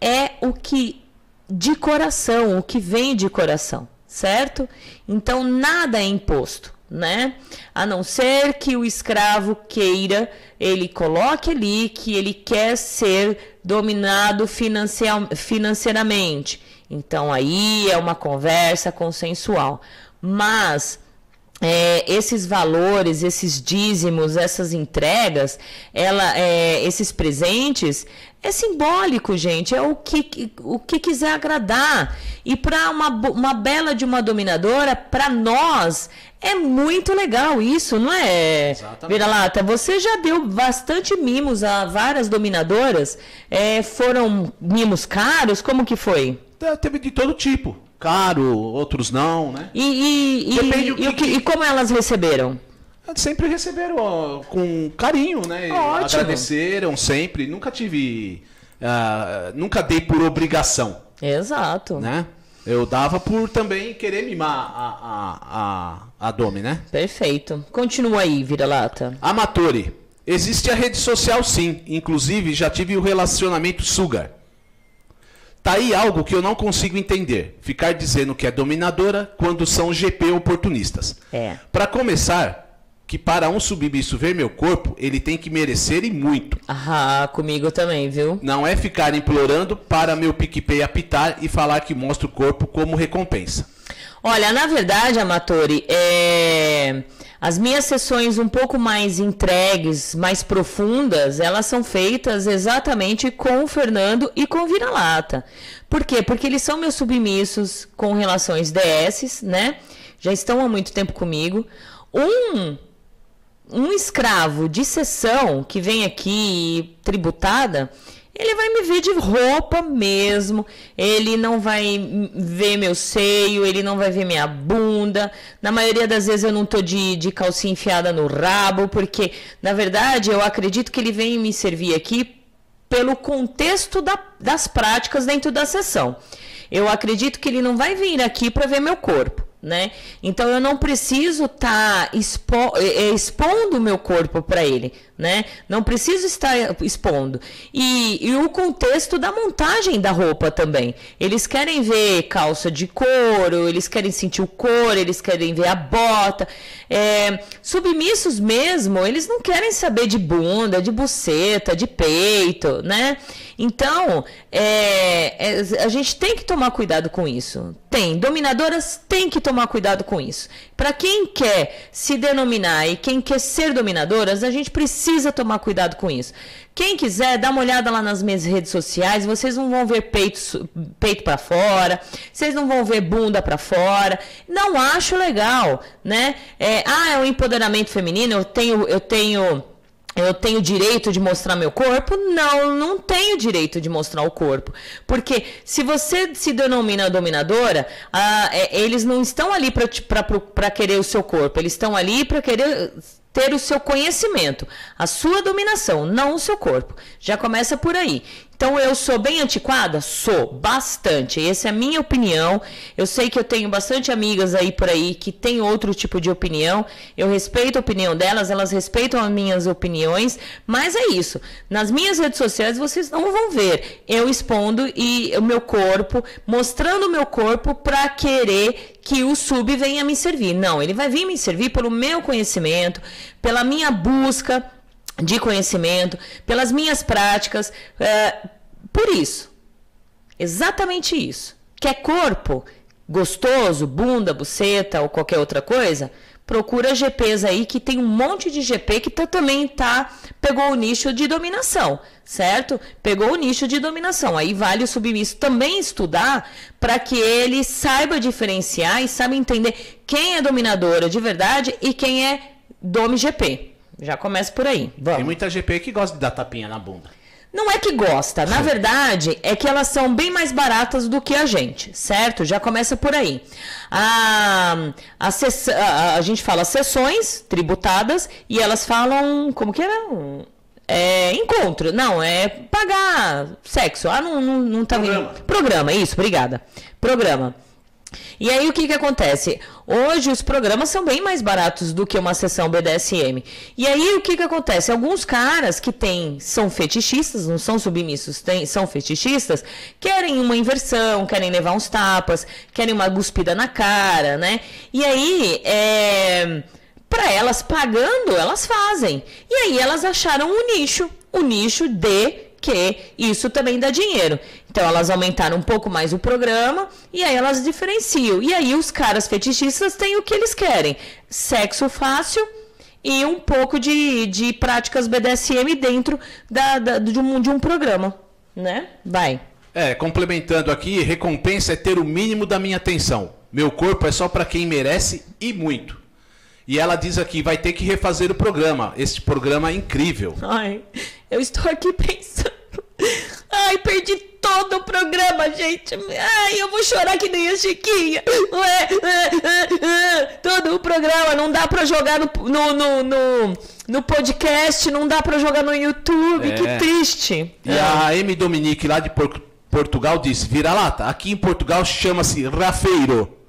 é o que de coração, o que vem de coração, certo? Então nada é imposto, né? A não ser que o escravo queira, ele coloque ali que ele quer ser dominado financeiramente. Então aí é uma conversa consensual. Mas é, esses valores, esses dízimos, essas entregas, ela, é, esses presentes, é simbólico, gente. É o que, o que quiser agradar. E para uma, uma bela de uma dominadora, para nós, é muito legal isso, não é? Exatamente. Vira-lata, você já deu bastante mimos a várias dominadoras. É, foram mimos caros? Como que foi? Te- Teve de todo tipo. Caro, outros não, né? E, e, Depende e que- e como elas receberam? Sempre receberam ó, com carinho, né? Ótimo. Agradeceram sempre. Nunca tive. ah, nunca dei por obrigação, Exato. né? Eu dava por também querer mimar a, a, a, a Domi, né? Perfeito. Continua aí, vira-lata. Amatore. Existe a rede social sim. Inclusive já tive o relacionamento Sugar. Tá aí algo que eu não consigo entender. Ficar dizendo que é dominadora quando são GP oportunistas. É. Para começar, que para um submisso ver meu corpo, ele tem que merecer e muito. Ah, comigo também, viu? Não é ficar implorando para meu PicPay apitar e falar que mostra o corpo como recompensa. Olha, na verdade, Amatori, é... as minhas sessões um pouco mais entregues, mais profundas, elas são feitas exatamente com o Fernando e com o Vira-Lata. Por quê? Porque eles são meus submissos com relações DS, né? Já estão há muito tempo comigo. Um um escravo de sessão que vem aqui tributada, ele vai me ver de roupa mesmo, ele não vai ver meu seio, ele não vai ver minha bunda. Na maioria das vezes eu não tô de, de calcinha enfiada no rabo, porque, na verdade, eu acredito que ele vem me servir aqui pelo contexto da, das práticas dentro da sessão. Eu acredito que ele não vai vir aqui para ver meu corpo né? Então eu não preciso estar tá expo eh, eh, expondo o meu corpo para ele, né? Não preciso estar expondo. E, e, o contexto da montagem da roupa também. Eles querem ver calça de couro, eles querem sentir o couro, eles querem ver a bota. É, submissos mesmo, eles não querem saber de bunda, de buceta, de peito, né? Então, é, é, a gente tem que tomar cuidado com isso. Tem. Dominadoras têm que tomar cuidado com isso. Para quem quer se denominar e quem quer ser dominadoras, a gente precisa tomar cuidado com isso. Quem quiser, dá uma olhada lá nas minhas redes sociais. Vocês não vão ver peito, peito para fora, vocês não vão ver bunda para fora. Não acho legal, né? É, ah, é o empoderamento feminino. Eu tenho, eu tenho eu tenho direito de mostrar meu corpo? Não, não tenho direito de mostrar o corpo. Porque se você se denomina dominadora, ah, é, eles não estão ali para querer o seu corpo, eles estão ali para querer ter o seu conhecimento, a sua dominação, não o seu corpo. Já começa por aí. Então eu sou bem antiquada? Sou, bastante. Essa é a minha opinião. Eu sei que eu tenho bastante amigas aí por aí que têm outro tipo de opinião. Eu respeito a opinião delas, elas respeitam as minhas opiniões, mas é isso. Nas minhas redes sociais vocês não vão ver eu expondo e o meu corpo, mostrando o meu corpo para querer que o sub venha me servir. Não, ele vai vir me servir pelo meu conhecimento, pela minha busca de conhecimento, pelas minhas práticas. É, por isso, exatamente isso. Quer corpo gostoso, bunda, buceta ou qualquer outra coisa? Procura GPs aí que tem um monte de GP que tá, também tá pegou o nicho de dominação, certo? Pegou o nicho de dominação. Aí vale o submisso também estudar para que ele saiba diferenciar e saiba entender quem é dominadora de verdade e quem é Domi GP. Já começa por aí. Vamos. Tem muita GP que gosta de dar tapinha na bunda. Não é que gosta, na <laughs> verdade é que elas são bem mais baratas do que a gente, certo? Já começa por aí. A, a, a, a gente fala sessões tributadas e elas falam, como que era? É, encontro, não, é pagar sexo. Ah, não, não, não tá Programa. Programa, isso, obrigada. Programa. E aí o que, que acontece? Hoje os programas são bem mais baratos do que uma sessão BDSM. E aí o que, que acontece? Alguns caras que têm, são fetichistas, não são submissos, têm, são fetichistas, querem uma inversão, querem levar uns tapas, querem uma guspida na cara, né? E aí, é, para elas pagando, elas fazem. E aí elas acharam um nicho, o um nicho de que isso também dá dinheiro. Então elas aumentaram um pouco mais o programa e aí elas diferenciam. E aí os caras fetichistas têm o que eles querem: sexo fácil e um pouco de, de práticas BDSM dentro da, da de, um, de um programa. Né? Vai. É, complementando aqui, recompensa é ter o mínimo da minha atenção. Meu corpo é só para quem merece e muito. E ela diz aqui, vai ter que refazer o programa. Esse programa é incrível. Ai, eu estou aqui <laughs> pensando. Ai, perdi todo o programa, gente. Ai, eu vou chorar que nem a Chiquinha. Todo o programa. Não dá pra jogar no, no, no, no, no podcast, não dá pra jogar no YouTube. É. Que triste. E é. a M. Dominique, lá de Portugal, disse: vira lata. Aqui em Portugal chama-se rafeiro.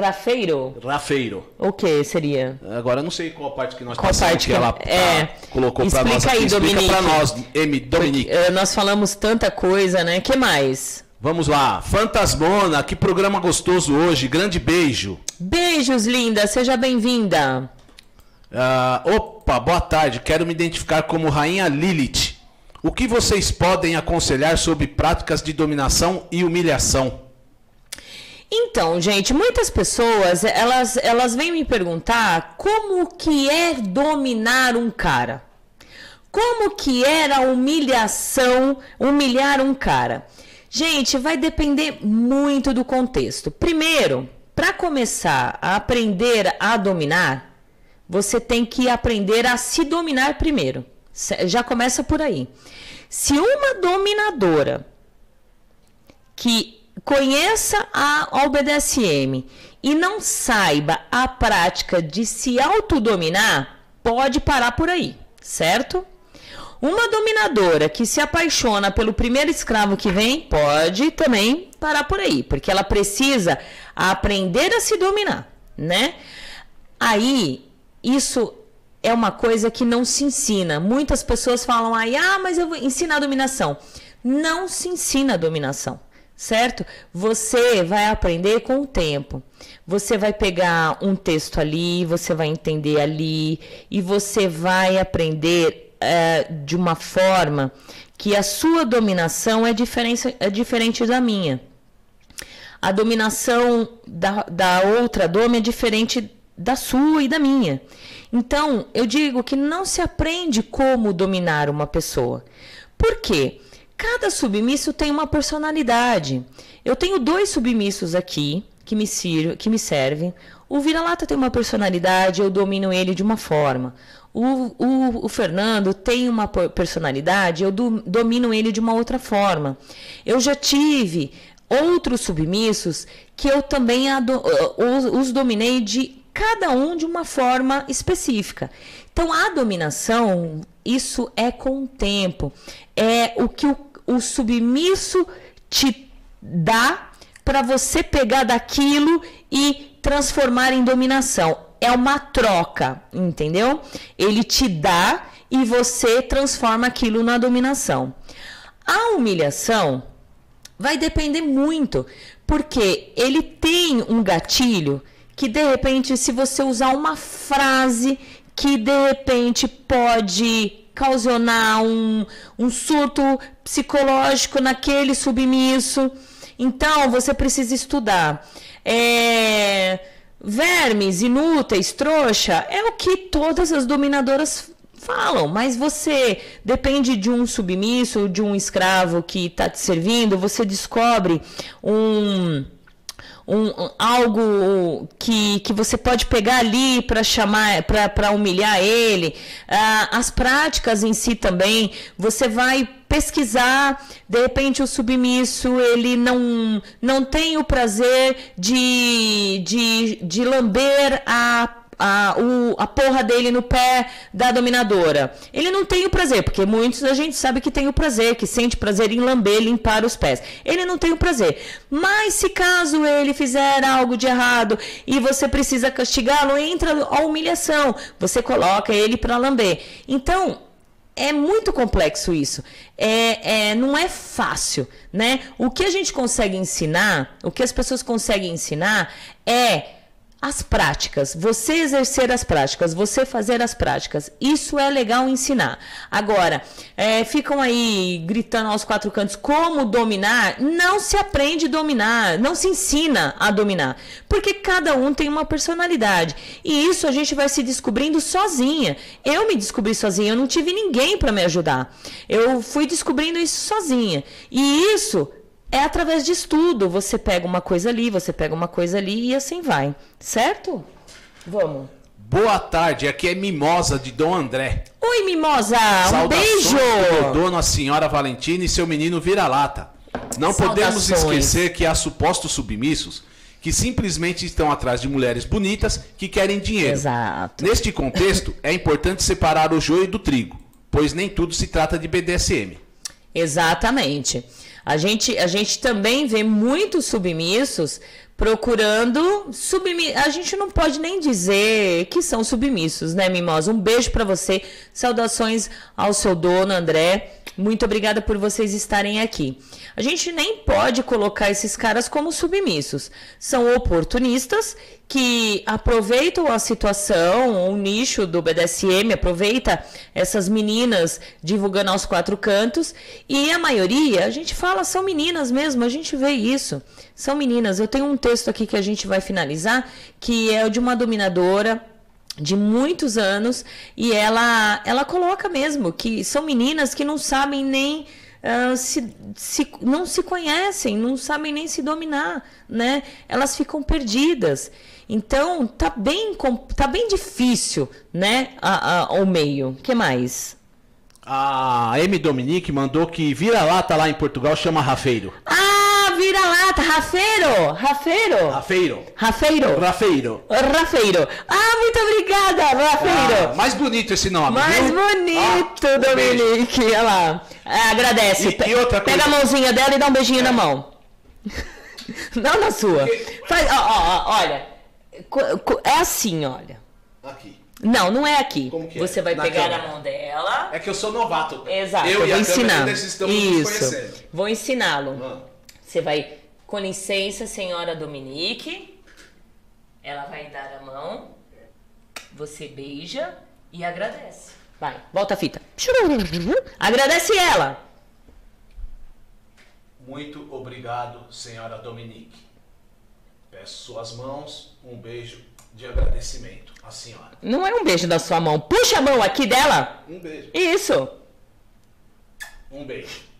Rafeiro? Rafeiro. O que seria? Agora eu não sei qual parte que nós Qual passamos parte que ela é. ah, colocou pra Explica nós aqui. aí, Explica pra nós, M. Dominique. Eh, nós falamos tanta coisa, né? que mais? Vamos lá. Fantasmona, que programa gostoso hoje. Grande beijo. Beijos, linda. Seja bem-vinda. Ah, opa, boa tarde. Quero me identificar como Rainha Lilith. O que vocês podem aconselhar sobre práticas de dominação e humilhação? Então, gente, muitas pessoas, elas, elas vêm me perguntar como que é dominar um cara. Como que era a humilhação, humilhar um cara? Gente, vai depender muito do contexto. Primeiro, para começar a aprender a dominar, você tem que aprender a se dominar primeiro. Já começa por aí. Se uma dominadora que conheça a, BDSM e não saiba a prática de se autodominar, pode parar por aí, certo? Uma dominadora que se apaixona pelo primeiro escravo que vem, pode também parar por aí, porque ela precisa aprender a se dominar, né? Aí, isso é uma coisa que não se ensina. Muitas pessoas falam aí, ah, mas eu vou ensinar a dominação. Não se ensina a dominação, certo? Você vai aprender com o tempo. Você vai pegar um texto ali, você vai entender ali, e você vai aprender eh, de uma forma que a sua dominação é diferente, é diferente da minha a dominação da, da outra doma é diferente da sua e da minha. Então, eu digo que não se aprende como dominar uma pessoa. Por quê? Cada submisso tem uma personalidade. Eu tenho dois submissos aqui que me, sir que me servem. O vira-lata tem uma personalidade, eu domino ele de uma forma. O, o, o Fernando tem uma personalidade, eu do- domino ele de uma outra forma. Eu já tive outros submissos que eu também os, os dominei de cada um de uma forma específica. Então, a dominação, isso é com o tempo. É o que o, o submisso te dá para você pegar daquilo e transformar em dominação. É uma troca, entendeu? Ele te dá e você transforma aquilo na dominação. A humilhação vai depender muito, porque ele tem um gatilho que de repente, se você usar uma frase que de repente pode causar um, um surto psicológico naquele submisso, então você precisa estudar. É, vermes inúteis, trouxa, é o que todas as dominadoras falam, mas você depende de um submisso, de um escravo que está te servindo, você descobre um, um, algo que, que você pode pegar ali para chamar, para humilhar ele. Ah, as práticas em si também, você vai pesquisar, de repente o submisso ele não, não tem o prazer de, de, de lamber a a, o, a porra dele no pé da dominadora. Ele não tem o prazer, porque muitos a gente sabe que tem o prazer, que sente prazer em lamber, limpar os pés. Ele não tem o prazer. Mas se caso ele fizer algo de errado e você precisa castigá-lo, entra a humilhação. Você coloca ele para lamber. Então, é muito complexo isso. É, é, não é fácil, né? O que a gente consegue ensinar, o que as pessoas conseguem ensinar é as práticas, você exercer as práticas, você fazer as práticas, isso é legal ensinar. Agora, é, ficam aí gritando aos quatro cantos como dominar, não se aprende a dominar, não se ensina a dominar, porque cada um tem uma personalidade e isso a gente vai se descobrindo sozinha. Eu me descobri sozinha, eu não tive ninguém para me ajudar. Eu fui descobrindo isso sozinha e isso é através de estudo. Você pega uma coisa ali, você pega uma coisa ali e assim vai. Certo? Vamos. Boa tarde, aqui é Mimosa de Dom André. Oi, Mimosa! Um beijo! do meu dono, a senhora Valentina e seu menino vira-lata. Não podemos Saudações. esquecer que há supostos submissos que simplesmente estão atrás de mulheres bonitas que querem dinheiro. Exato. Neste contexto, é importante separar o joio do trigo, pois nem tudo se trata de BDSM. Exatamente. A gente, a gente também vê muitos submissos procurando submissos. A gente não pode nem dizer que são submissos, né, Mimosa? Um beijo para você. Saudações ao seu dono, André. Muito obrigada por vocês estarem aqui. A gente nem pode colocar esses caras como submissos. São oportunistas que aproveitam a situação, o nicho do BDSM, aproveita essas meninas divulgando aos quatro cantos. E a maioria, a gente fala, são meninas mesmo, a gente vê isso. São meninas. Eu tenho um texto aqui que a gente vai finalizar, que é o de uma dominadora de muitos anos e ela ela coloca mesmo que são meninas que não sabem nem uh, se, se, não se conhecem, não sabem nem se dominar, né? Elas ficam perdidas. Então tá bem tá bem difícil, né? A, a, o meio. Que mais? A M Dominique mandou que vira-lata lá em Portugal chama rafeiro. Ah, vira-lata, rafeiro, rafeiro. Rafeiro. Rafeiro. Rafeiro. Rafeiro. Ah, muito obrigada, Rafeiro. Ah, mais bonito esse nome. Mais viu? bonito, Ah, um Dominique. Olha lá. Ah, agradece. E- e outra Pega coisa- a mãozinha dela e dá um beijinho na mão. <laughs> Não na sua. Faz, ó, ó, ó, olha. É assim, olha. Aqui. Não, não é aqui. Como que é? Você vai Na pegar câmera. na mão dela. É que eu sou novato. Exato, eu eu e vou a ensinar. Isso. Vou ensiná-lo. Você vai, com licença, senhora Dominique. Ela vai dar a mão. Você beija e agradece. Vai, volta a fita. Agradece ela. Muito obrigado, senhora Dominique. Peço suas mãos, um beijo de agradecimento à senhora. Não é um beijo da sua mão. Puxa a mão aqui dela. Um beijo. Isso. Um beijo.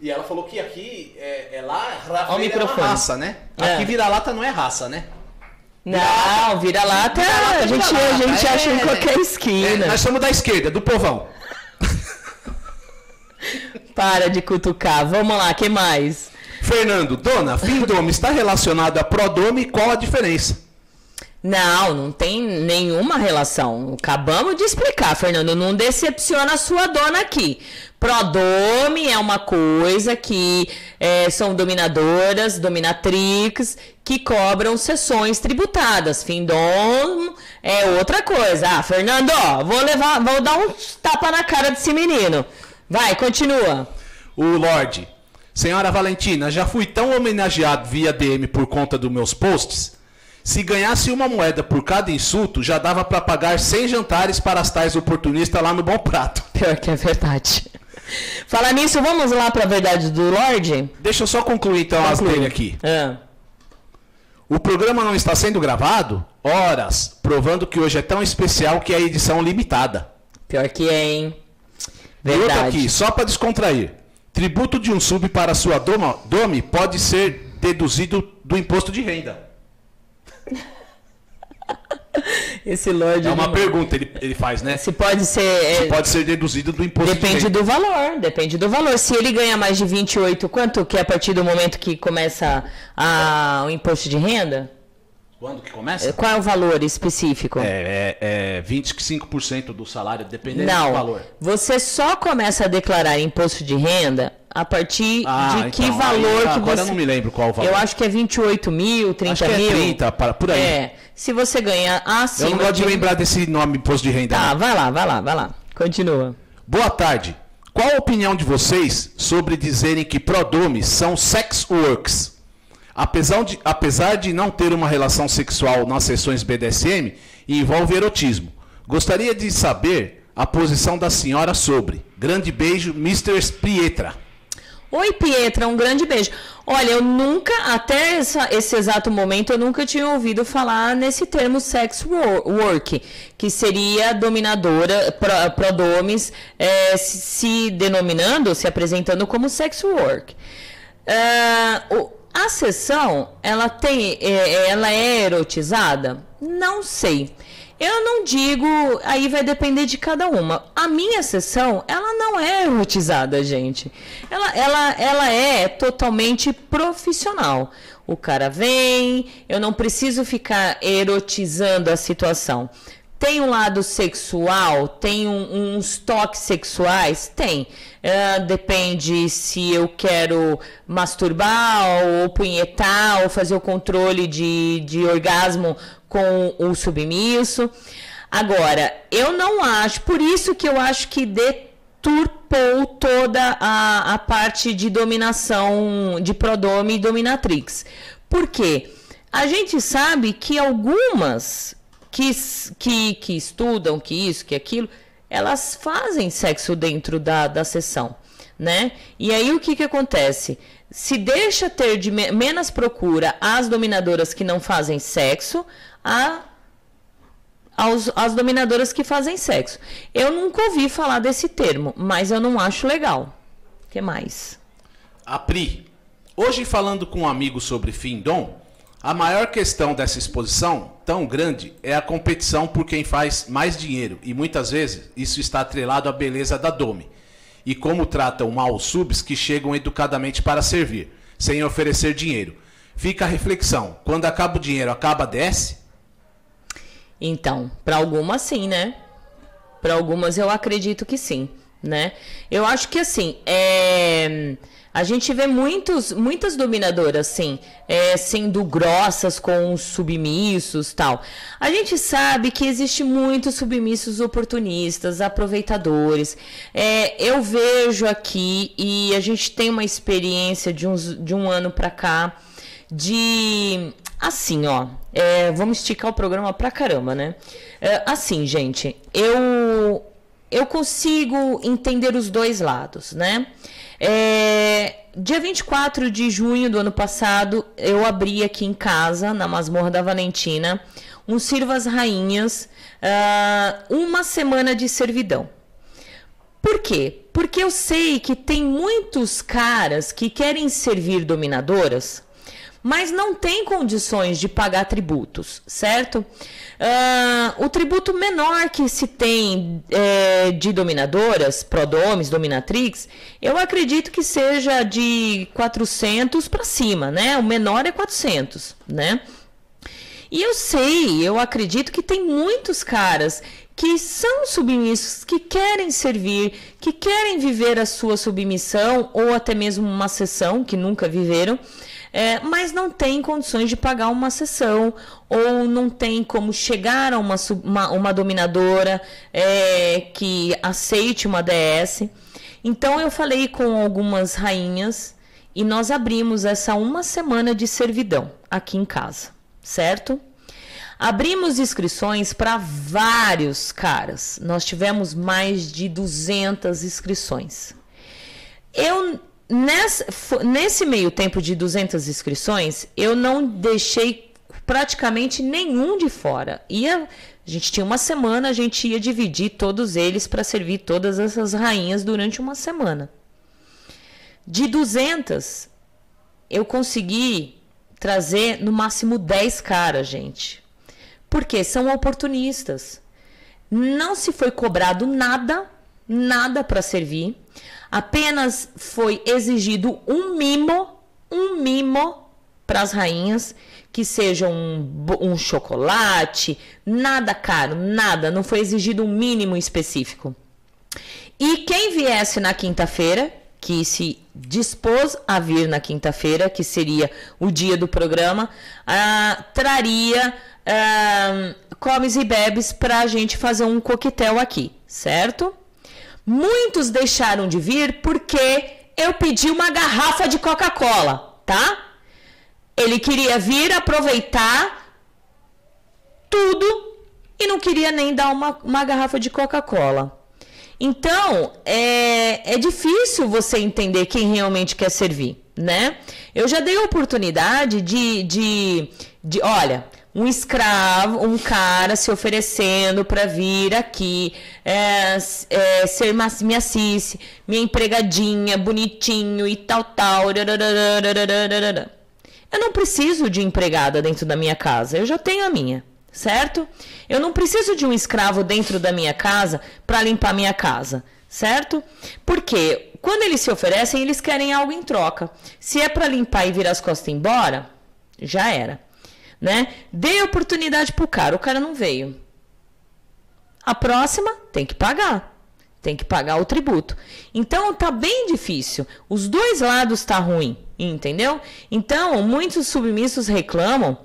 E ela falou que aqui é, é lá, Ó o microfone. é uma raça, né? É. Aqui vira-lata não é raça, né? Não, vira-lata, Vira-lata, a gente, a vira-lata. gente É, acha em é, qualquer É, esquina. nós somos da esquerda, do povão. Para de cutucar. Vamos lá, que mais? Fernando, dona, findome está relacionado a prodome, qual a diferença? Não, não tem nenhuma relação. Acabamos de explicar, Fernando. Não decepciona a sua dona aqui. Prodome é uma coisa que é, são dominadoras, dominatrix, que cobram sessões tributadas. Findom é outra coisa. Ah, Fernando, ó, vou levar, vou dar um tapa na cara desse menino. Vai, continua. O Lorde. Senhora Valentina, já fui tão homenageado via DM por conta dos meus posts. Se ganhasse uma moeda por cada insulto, já dava pra pagar 100 jantares para as tais oportunistas lá no Bom Prato. <laughs> Pior que é verdade. Falar nisso, vamos lá pra verdade do Lorde? Deixa eu só concluir então as Conclui. dele aqui. Ah. O programa não está sendo gravado? Horas, provando que hoje é tão especial que é edição limitada. Pior que é, hein? E outra Verdade. aqui, só para descontrair. Tributo de um sub para sua doma, dome pode ser deduzido do imposto de renda. <laughs> Esse Lorde. É uma não- pergunta, ele, ele faz, né? Se pode ser. é, Pode ser deduzido do imposto de Depende renda. do valor, depende do valor. Se ele ganha mais de 28, quanto que é a partir do momento que começa a, o imposto de renda? Quando que começa? Qual é o valor específico? É, é, é 25% do salário, dependendo do Não, valor. você só começa a declarar imposto de renda a partir de que então, valor aí, que agora você... eu não me lembro qual o valor. Eu acho que é 28 mil, 30 Acho que é mil. 30, para, por aí. É, se você ganha acima... eu não gosto de de- lembrar desse nome imposto de renda. Tá, não. vai lá, vai lá, vai lá. Continua. Boa tarde. Qual a opinião de vocês sobre dizerem que prodomes são sex works? Apesar de, apesar de não ter uma relação sexual nas sessões BDSM, envolve erotismo. Gostaria de saber a posição da senhora sobre. Grande beijo, Mr. Pietra. Oi, Pietra, um grande beijo. Olha, eu nunca, até essa- esse exato momento, eu nunca tinha ouvido falar nesse termo sex wor- work, que seria dominadora, pro- prodomes, eh, se, denominando, se apresentando como sex work. Ah, o- a sessão, ela tem, eh, ela é erotizada? Não sei. Eu não digo, aí vai depender de cada uma. A minha sessão, ela não é erotizada, gente. Ela, ela, ela é totalmente profissional. O cara vem, eu não preciso ficar erotizando a situação. Tem um lado sexual, tem um, uns toques sexuais? Tem. Uh, depende se eu quero masturbar, ou punhetar, ou fazer o controle de, de orgasmo com o submisso. Agora, eu não acho, por isso que eu acho que deturpou toda a, a parte de dominação, de prodome e dominatrix. Por quê? A gente sabe que algumas que, que, que estudam, que isso, que aquilo, elas fazem sexo dentro da, da sessão, né? E aí o que, que acontece? Se deixa ter de me menos procura as dominadoras que não fazem sexo, a aos, as dominadoras que fazem sexo. Eu nunca ouvi falar desse termo, mas eu não acho legal. O que mais? A Pri, hoje falando com um amigo sobre Findom, a maior questão dessa exposição tão grande é a competição por quem faz mais dinheiro e muitas vezes isso está atrelado à beleza da Dome e como tratam mal os subs que chegam educadamente para servir, sem oferecer dinheiro. Fica a reflexão: quando acaba o dinheiro, acaba DS? Então, para algumas sim, né? Para algumas eu acredito que sim, né? Eu acho que assim, é a gente vê muitos, muitas dominadoras, sim, é, sendo grossas com os submissos tal. A gente sabe que existe muitos submissos oportunistas, aproveitadores. É, eu vejo aqui, e a gente tem uma experiência de, uns, de um ano para cá, de assim, ó. É, vamos esticar o programa pra caramba, né? É, assim, gente, eu eu consigo entender os dois lados, né? É, dia 24 de junho do ano passado, eu abri aqui em casa, na Masmorra da Valentina, um Sirvas Rainhas, uh, uma semana de servidão. Por quê? Porque eu sei que tem muitos caras que querem servir dominadoras, mas não têm condições de pagar tributos, certo? Uh, o tributo menor que se tem é, de dominadoras, Prodomes, Dominatrix, eu acredito que seja de 400 para cima, né? O menor é 400, né? E eu sei, eu acredito que tem muitos caras que são submissos, que querem servir, que querem viver a sua submissão ou até mesmo uma sessão que nunca viveram é, mas não tem condições de pagar uma sessão ou não tem como chegar a uma, uma, uma dominadora é, que aceite uma DS. Então eu falei com algumas rainhas e nós abrimos essa uma semana de servidão aqui em casa, certo? Abrimos inscrições para vários caras. Nós tivemos mais de 200 inscrições. Eu Nesse, nesse meio tempo de 200 inscrições, eu não deixei praticamente nenhum de fora. Ia, a gente tinha uma semana, a gente ia dividir todos eles para servir todas essas rainhas durante uma semana. De 200, eu consegui trazer no máximo 10 caras, gente. Porque são oportunistas. Não se foi cobrado nada, nada para servir. Apenas foi exigido um mimo, um mimo para as rainhas, que seja um, um chocolate, nada caro, nada, não foi exigido um mínimo específico. E quem viesse na quinta-feira, que se dispôs a vir na quinta-feira, que seria o dia do programa, uh, traria uh, comes e bebes para a gente fazer um coquetel aqui, certo? Muitos deixaram de vir porque eu pedi uma garrafa de Coca-Cola, tá? Ele queria vir aproveitar tudo e não queria nem dar uma, uma garrafa de Coca-Cola. Então, é, é difícil você entender quem realmente quer servir, né? Eu já dei a oportunidade de, de, de olha, um escravo, um cara se oferecendo para vir aqui, é, é, ser minha cici, minha empregadinha, bonitinho e tal, tal. Eu não preciso de empregada dentro da minha casa, eu já tenho a minha, certo? Eu não preciso de um escravo dentro da minha casa para limpar minha casa, certo? Porque quando eles se oferecem, eles querem algo em troca. Se é para limpar e virar as costas e ir embora, já era né? Dei oportunidade pro cara, o cara não veio. a próxima tem que pagar. Tem que pagar o tributo. Então tá bem difícil. Os dois lados tá ruim, entendeu? Então, muitos submissos reclamam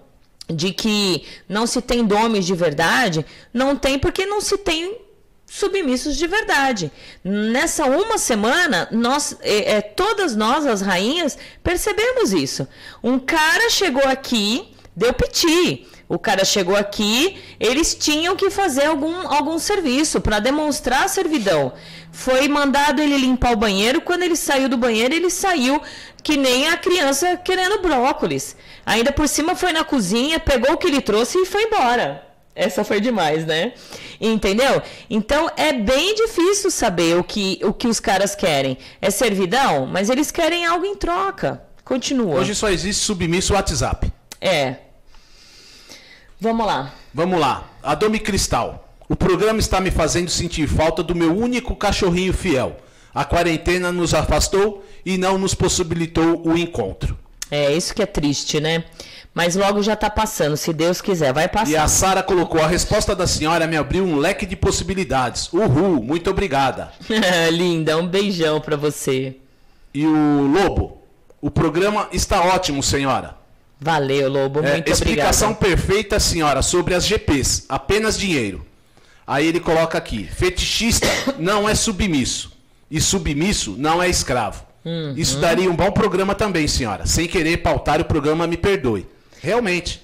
de que não se tem domes de verdade, não tem porque não se tem submissos de verdade. Nessa uma semana, nós, é, é, todas nós, as rainhas, percebemos isso. Um cara chegou aqui, deu piti. O cara chegou aqui, eles tinham que fazer algum, algum serviço para demonstrar a servidão. Foi mandado ele limpar o banheiro. Quando ele saiu do banheiro, ele saiu que nem a criança querendo brócolis. Ainda por cima foi na cozinha, pegou o que ele trouxe e foi embora. Essa foi demais, né? Entendeu? Então é bem difícil saber o que, o que os caras querem. É servidão, mas eles querem algo em troca. Continua. Hoje só existe submisso WhatsApp. É. Vamos lá. Vamos lá. Adome Cristal. O programa está me fazendo sentir falta do meu único cachorrinho fiel. A quarentena nos afastou e não nos possibilitou o encontro. É, isso que é triste, né? Mas logo já tá passando, se Deus quiser, vai passar. E a Sara colocou: a resposta da senhora me abriu um leque de possibilidades. Uhul, muito obrigada. <laughs> Linda, um beijão para você. E o Lobo: o programa está ótimo, senhora. Valeu, Lobo. É, Muito explicação obrigada. perfeita, senhora, sobre as GPs. Apenas dinheiro. Aí ele coloca aqui: fetichista não é submisso. E submisso não é escravo. Uhum. Isso daria um bom programa também, senhora. Sem querer pautar o programa, me perdoe. Realmente.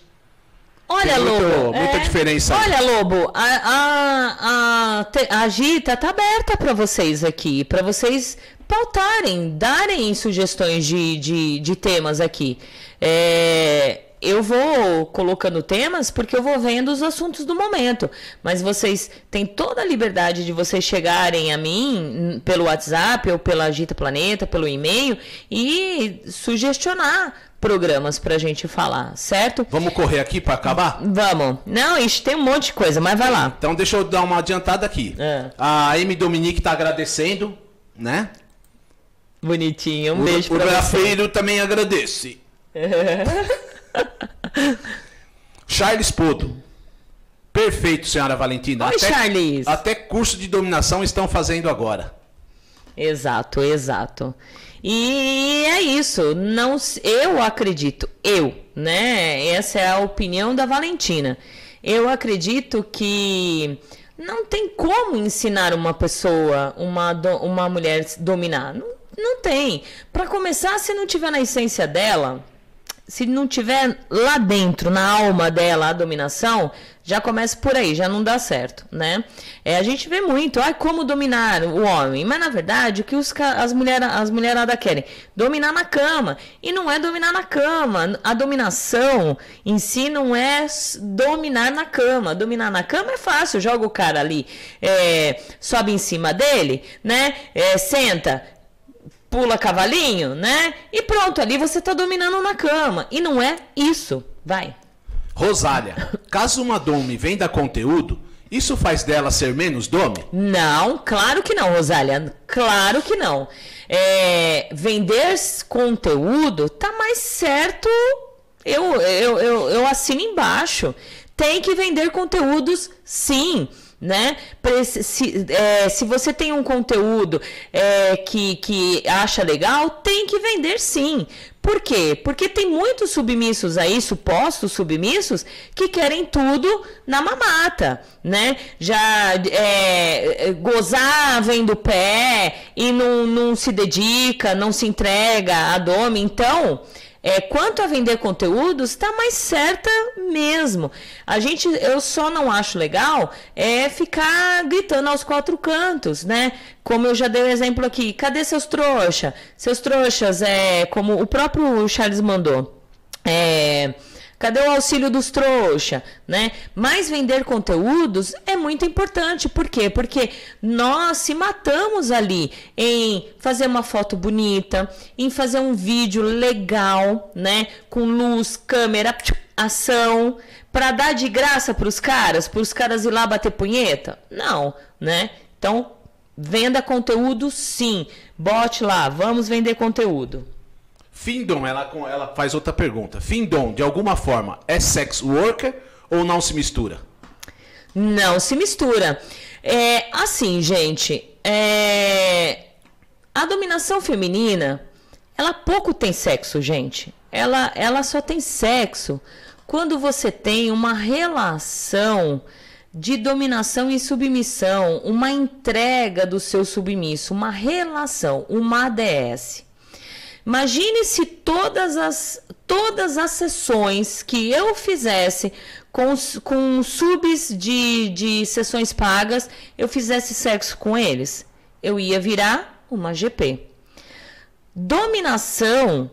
Olha, Tem Lobo. muita é, diferença aí. Olha, Lobo, a, a, a, a Gita tá aberta para vocês aqui, para vocês pautarem, darem sugestões de, de, de temas aqui. É, eu vou colocando temas porque eu vou vendo os assuntos do momento. Mas vocês têm toda a liberdade de vocês chegarem a mim n- pelo WhatsApp ou pela Agita Planeta, pelo e-mail e sugestionar programas pra gente falar, certo? Vamos correr aqui para acabar? Vamos. Não, ixi, tem um monte de coisa, mas vai lá. Então deixa eu dar uma adiantada aqui. É. A Amy Dominique tá agradecendo, né? Bonitinho. Um o beijo o pra você. Rafael também agradece. <laughs> Charles Podo. Perfeito, senhora Valentina. Oi, Charles. Até curso de dominação estão fazendo agora. Exato, exato. E é isso. Não, eu acredito, eu, né? Essa é a opinião da Valentina. Eu acredito que não tem como ensinar uma pessoa, uma, uma mulher a dominar. Não, não tem. Para começar, se não tiver na essência dela, se não tiver lá dentro, na alma dela, a dominação, já começa por aí, já não dá certo, né? É, a gente vê muito, ai, como dominar o homem. Mas, na verdade, o que os, as, mulher, as mulheradas querem? Dominar na cama. E não é dominar na cama. A dominação em si não é dominar na cama. Dominar na cama é fácil, joga o cara ali, é, sobe em cima dele, né? É, senta, pula cavalinho, né? E pronto, ali você tá dominando na cama. E não é isso. Vai. Rosália, caso uma dome venda conteúdo, isso faz dela ser menos dome? Não, claro que não, Rosália. Claro que não. É, vender conteúdo tá mais certo. Eu, eu, eu, eu assino embaixo. Tem que vender conteúdos, sim. Né? Se, é, se você tem um conteúdo é, que, que acha legal, tem que vender sim. Por quê? Porque tem muitos submissos aí, supostos submissos, que querem tudo na mamata, né? Já é, é, gozar vem do pé e não, não se dedica, não se entrega a dome. Então, é, quanto a vender conteúdos, está mais certa mesmo. A gente, eu só não acho legal é ficar gritando aos quatro cantos, né? Como eu já dei o exemplo aqui, cadê seus trouxa? Seus trouxas, é como o próprio Charles mandou. É, Cadê o auxílio dos trouxa, né? Mas vender conteúdos é muito importante. Por quê? Porque nós se matamos ali em fazer uma foto bonita, em fazer um vídeo legal, né? Com luz, câmera, ação, para dar de graça para os caras, para os caras ir lá bater punheta? Não, né? Então, venda conteúdo sim. Bote lá, vamos vender conteúdo. Findom, ela, ela faz outra pergunta. Findom, de alguma forma, é sex worker ou não se mistura? Não se mistura. É, assim, gente, é, a dominação feminina, ela pouco tem sexo, gente. Ela, ela só tem sexo quando você tem uma relação de dominação e submissão, uma entrega do seu submisso, uma relação, uma ADS. Imagine se todas as, todas as sessões que eu fizesse com, com subs de, de sessões pagas, eu fizesse sexo com eles. Eu ia virar uma GP. Dominação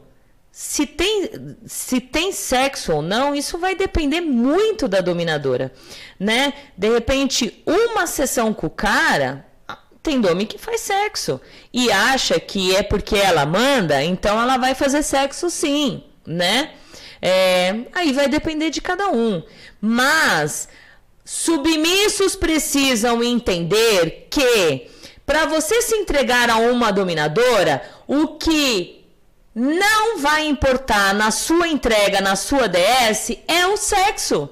se tem, se tem sexo ou não, isso vai depender muito da dominadora, né? De repente, uma sessão com o cara, tem dome que faz sexo e acha que é porque ela manda, então ela vai fazer sexo sim, né? É, aí vai depender de cada um. Mas submissos precisam entender que para você se entregar a uma dominadora, o que não vai importar na sua entrega, na sua DS, é o sexo.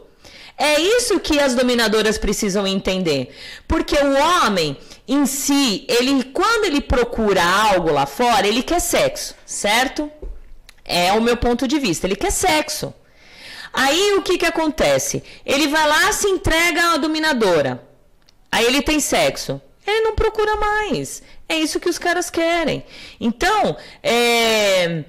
É isso que as dominadoras precisam entender. Porque o homem em si, ele quando ele procura algo lá fora, ele quer sexo, certo? É o meu ponto de vista, ele quer sexo. Aí o que que acontece? Ele vai lá, se entrega à dominadora. Aí ele tem sexo. Ele não procura mais. É isso que os caras querem. Então, é,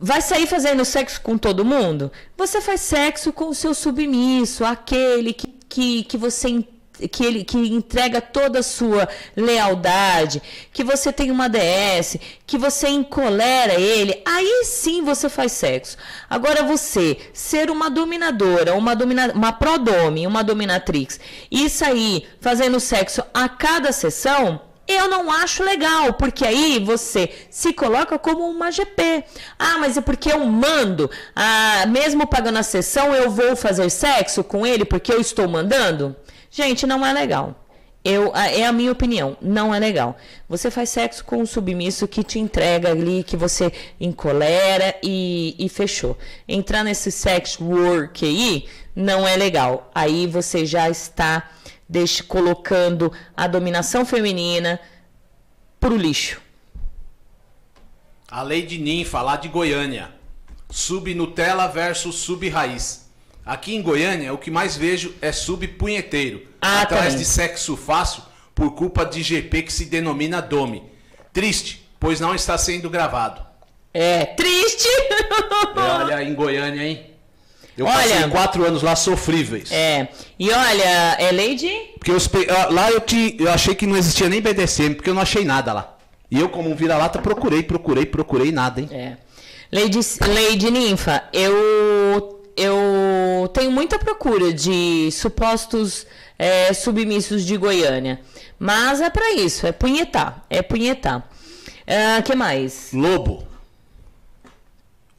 vai sair fazendo sexo com todo mundo? Você faz sexo com o seu submisso, aquele que, que, que você que ele que entrega toda a sua lealdade, que você tem uma DS, que você encolera ele, aí sim você faz sexo. Agora você ser uma dominadora, uma domina, uma prodome, uma dominatrix, e sair fazendo sexo a cada sessão, eu não acho legal, porque aí você se coloca como uma GP. Ah, mas é porque eu mando. Ah, mesmo pagando a sessão, eu vou fazer sexo com ele porque eu estou mandando? Gente, não é legal. Eu, é a minha opinião, não é legal. Você faz sexo com um submisso que te entrega ali, que você encolera e, e fechou. Entrar nesse sex work aí não é legal. Aí você já está deixe, colocando a dominação feminina pro lixo. A lei de ninfa lá de Goiânia. Sub Nutella versus sub raiz. Aqui em Goiânia, o que mais vejo é subpunheteiro, ah, atrás também. de sexo fácil por culpa de GP que se denomina Domi. Triste, pois não está sendo gravado. É, triste! É, olha, em Goiânia, hein? Eu olha, passei quatro anos lá sofríveis. É. E olha, é Lady? Porque eu, lá eu, te, eu achei que não existia nem BDSM, porque eu não achei nada lá. E eu, como um vira-lata, procurei, procurei, procurei nada, hein? É. Lady, Lady Ninfa, eu eu tenho muita procura de supostos é, submissos de Goiânia. Mas é para isso, é punhetar. É punhetar. Uh, que mais? Lobo.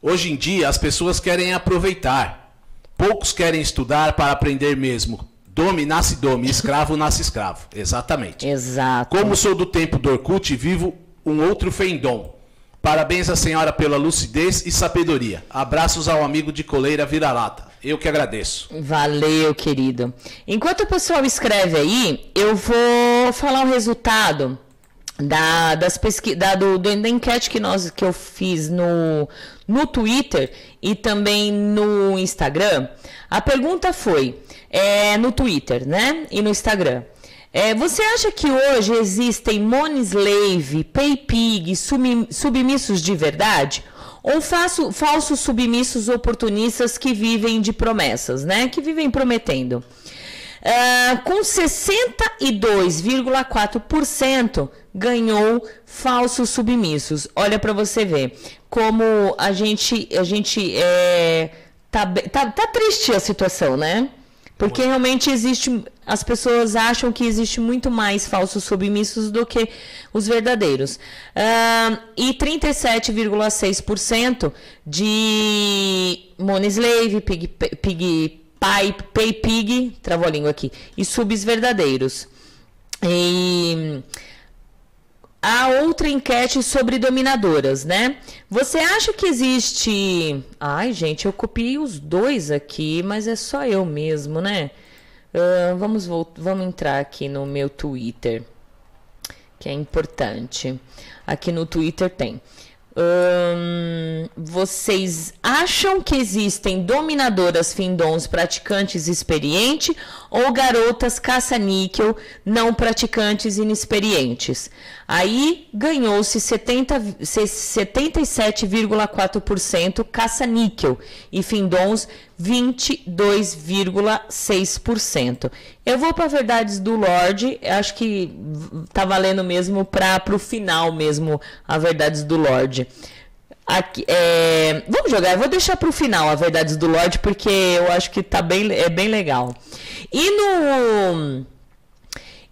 Hoje em dia as pessoas querem aproveitar. Poucos querem estudar para aprender mesmo. Dome nasce dome, escravo nasce escravo. Exatamente. Exato. Como sou do tempo do Orkut, vivo um outro fendom. Parabéns à senhora pela lucidez e sabedoria. Abraços ao amigo de coleira vira-lata. Eu que agradeço. Valeu, querido. Enquanto o pessoal escreve aí, eu vou falar o resultado da, das pesqui da, do, da enquete que, nós, que eu fiz no, no Twitter e também no Instagram. A pergunta foi é, no Twitter, né? E no Instagram. É, você acha que hoje existem money pay pig, submissos de verdade? Ou faço, falsos submissos oportunistas que vivem de promessas, né? Que vivem prometendo. Uh, com 62,4% ganhou falsos submissos. Olha para você ver como a gente a gente é, tá, tá, tá triste a situação, né? Porque realmente existe. As pessoas acham que existe muito mais falsos submissos do que os verdadeiros. Uh, e 37,6% de Money Slave, Pig, Pig Pay, Pay Pig, travou a língua aqui, e subs verdadeiros. E a outra enquete sobre dominadoras, né? Você acha que existe. Ai, gente, eu copiei os dois aqui, mas é só eu mesmo, né? Uh, vamos, vamos entrar aqui no meu Twitter, que é importante. Aqui no Twitter tem. Hum, vocês acham que existem dominadoras findons praticantes experientes ou garotas caça-níquel não praticantes inexperientes? Aí ganhou-se 77,4% caça-níquel e findons 22,6%. Eu vou para verdades do Lorde, acho que tá valendo mesmo para o final mesmo a verdades do Lorde. Aqui, é, vamos jogar, eu vou deixar para o final a verdades do Lorde porque eu acho que tá bem, é bem legal. E no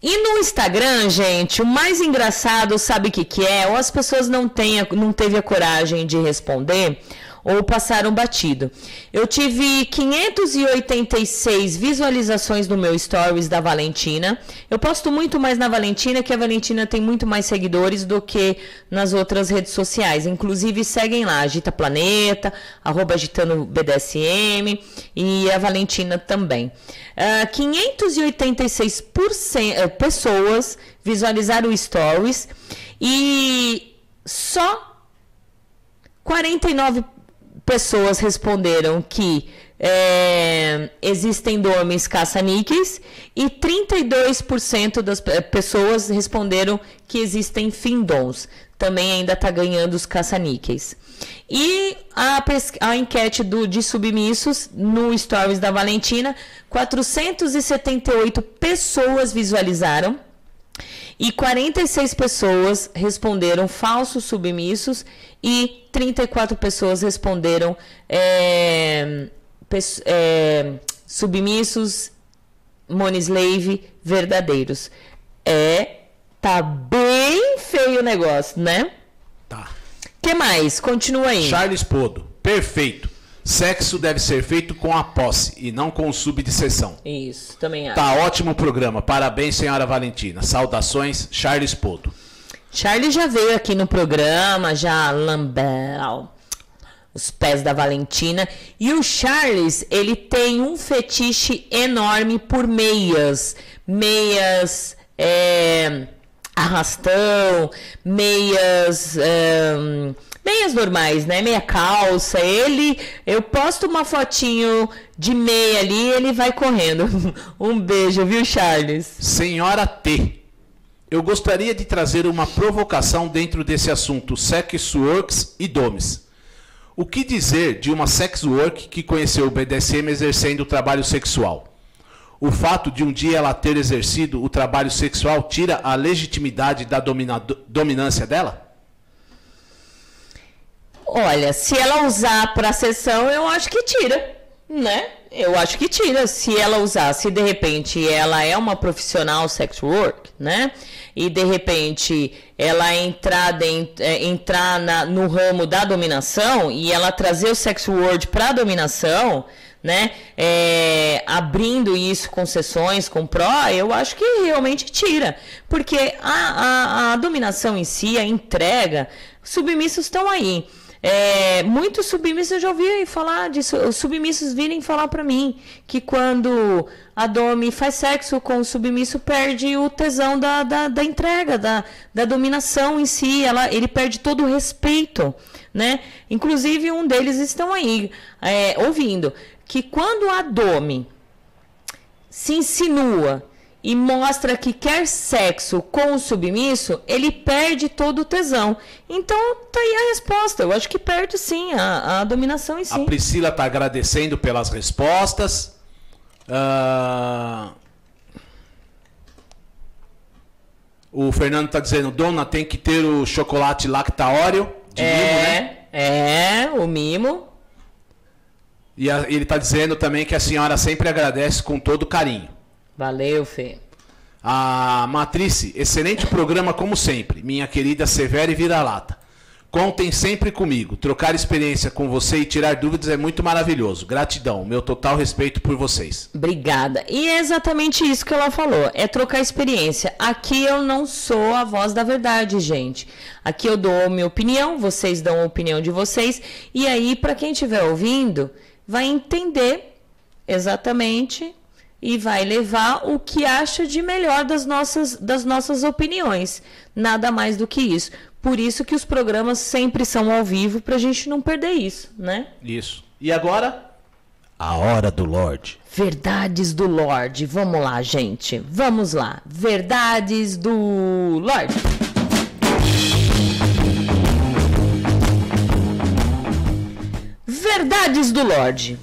e no Instagram, gente, o mais engraçado, sabe o que, que é? Ou as pessoas não, têm, não teve a coragem de responder, ou passaram batido. Eu tive 586 visualizações no meu stories da Valentina. Eu posto muito mais na Valentina, que a Valentina tem muito mais seguidores do que nas outras redes sociais. Inclusive, seguem lá, Agita Planeta, arroba Agitando BDSM e a Valentina também. Uh, ah, 586 eh, pessoas visualizaram stories e só 49 pessoas responderam que é, existem dormes caça-níqueis e 32% das pessoas responderam que existem findons. Também ainda está ganhando os caça-níqueis. E a, a enquete do, de submissos no Stories da Valentina, 478 pessoas visualizaram e 46 pessoas responderam falsos submissos e 34 pessoas responderam é, é, submissos, slave verdadeiros. É, tá bem feio o negócio, né? Tá. que mais? Continua aí. Charles Podo, perfeito. Sexo deve ser feito com a posse e não com subdissessão. Isso, também acho. Tá ótimo o programa. Parabéns, senhora Valentina. Saudações, Charles Podo. Charlie já veio aqui no programa, já lambeu os pés da Valentina. E o Charles, ele tem um fetiche enorme por meias. Meias é, arrastão, meias. É, meias normais, né? Meia calça. Ele, eu posto uma fotinho de meia ali, ele vai correndo. <laughs> um beijo, viu, Charles? Senhora T. Eu gostaria de trazer uma provocação dentro desse assunto sex works e domes. O que dizer de uma sex work que conheceu o BDSM exercendo trabalho sexual? O fato de um dia ela ter exercido o trabalho sexual tira a legitimidade da dominância dela? Olha, se ela usar para sessão, eu acho que tira, né? Eu acho que tira. Se ela usar, se de repente ela é uma profissional sex work, né? e de repente ela entrar, é, entrar na, no ramo da dominação e ela trazer o sex word para dominação, né? É, abrindo isso com sessões, com pró, eu acho que realmente tira. Porque a, a, a dominação em si, a entrega, submissos estão aí. É, muitos submissos eu já ouvi falar disso. Os submissos virem falar para mim que quando a Domi faz sexo com o submisso, perde o tesão da, da, da entrega, da, da dominação em si. Ela, ele perde todo o respeito. Né? Inclusive, um deles estão aí é, ouvindo que quando a Domi se insinua e mostra que quer sexo com o submisso, ele perde todo o tesão. Então, tá aí a resposta. Eu acho que perde sim a, a dominação em si. A Priscila tá agradecendo pelas respostas. Uh... O Fernando tá dizendo, dona, tem que ter o chocolate lactaóreo de é, mimo, né? É, o mimo. E a, ele tá dizendo também que a senhora sempre agradece com todo carinho. Valeu, Fê. A Matrice, excelente programa como sempre, minha querida Severa e Vira-Lata. Contem sempre comigo. Trocar experiência com você e tirar dúvidas é muito maravilhoso. Gratidão, meu total respeito por vocês. Obrigada. E é exatamente isso que ela falou: é trocar experiência. Aqui eu não sou a voz da verdade, gente. Aqui eu dou a minha opinião, vocês dão a opinião de vocês. E aí, para quem estiver ouvindo, vai entender exatamente e vai levar o que acha de melhor das nossas, das nossas opiniões. Nada mais do que isso. Por isso que os programas sempre são ao vivo para a gente não perder isso, né? Isso. E agora? A hora do Lorde. Verdades do Lorde. Vamos lá, gente. Vamos lá. Verdades do Lorde. Verdades do Lorde.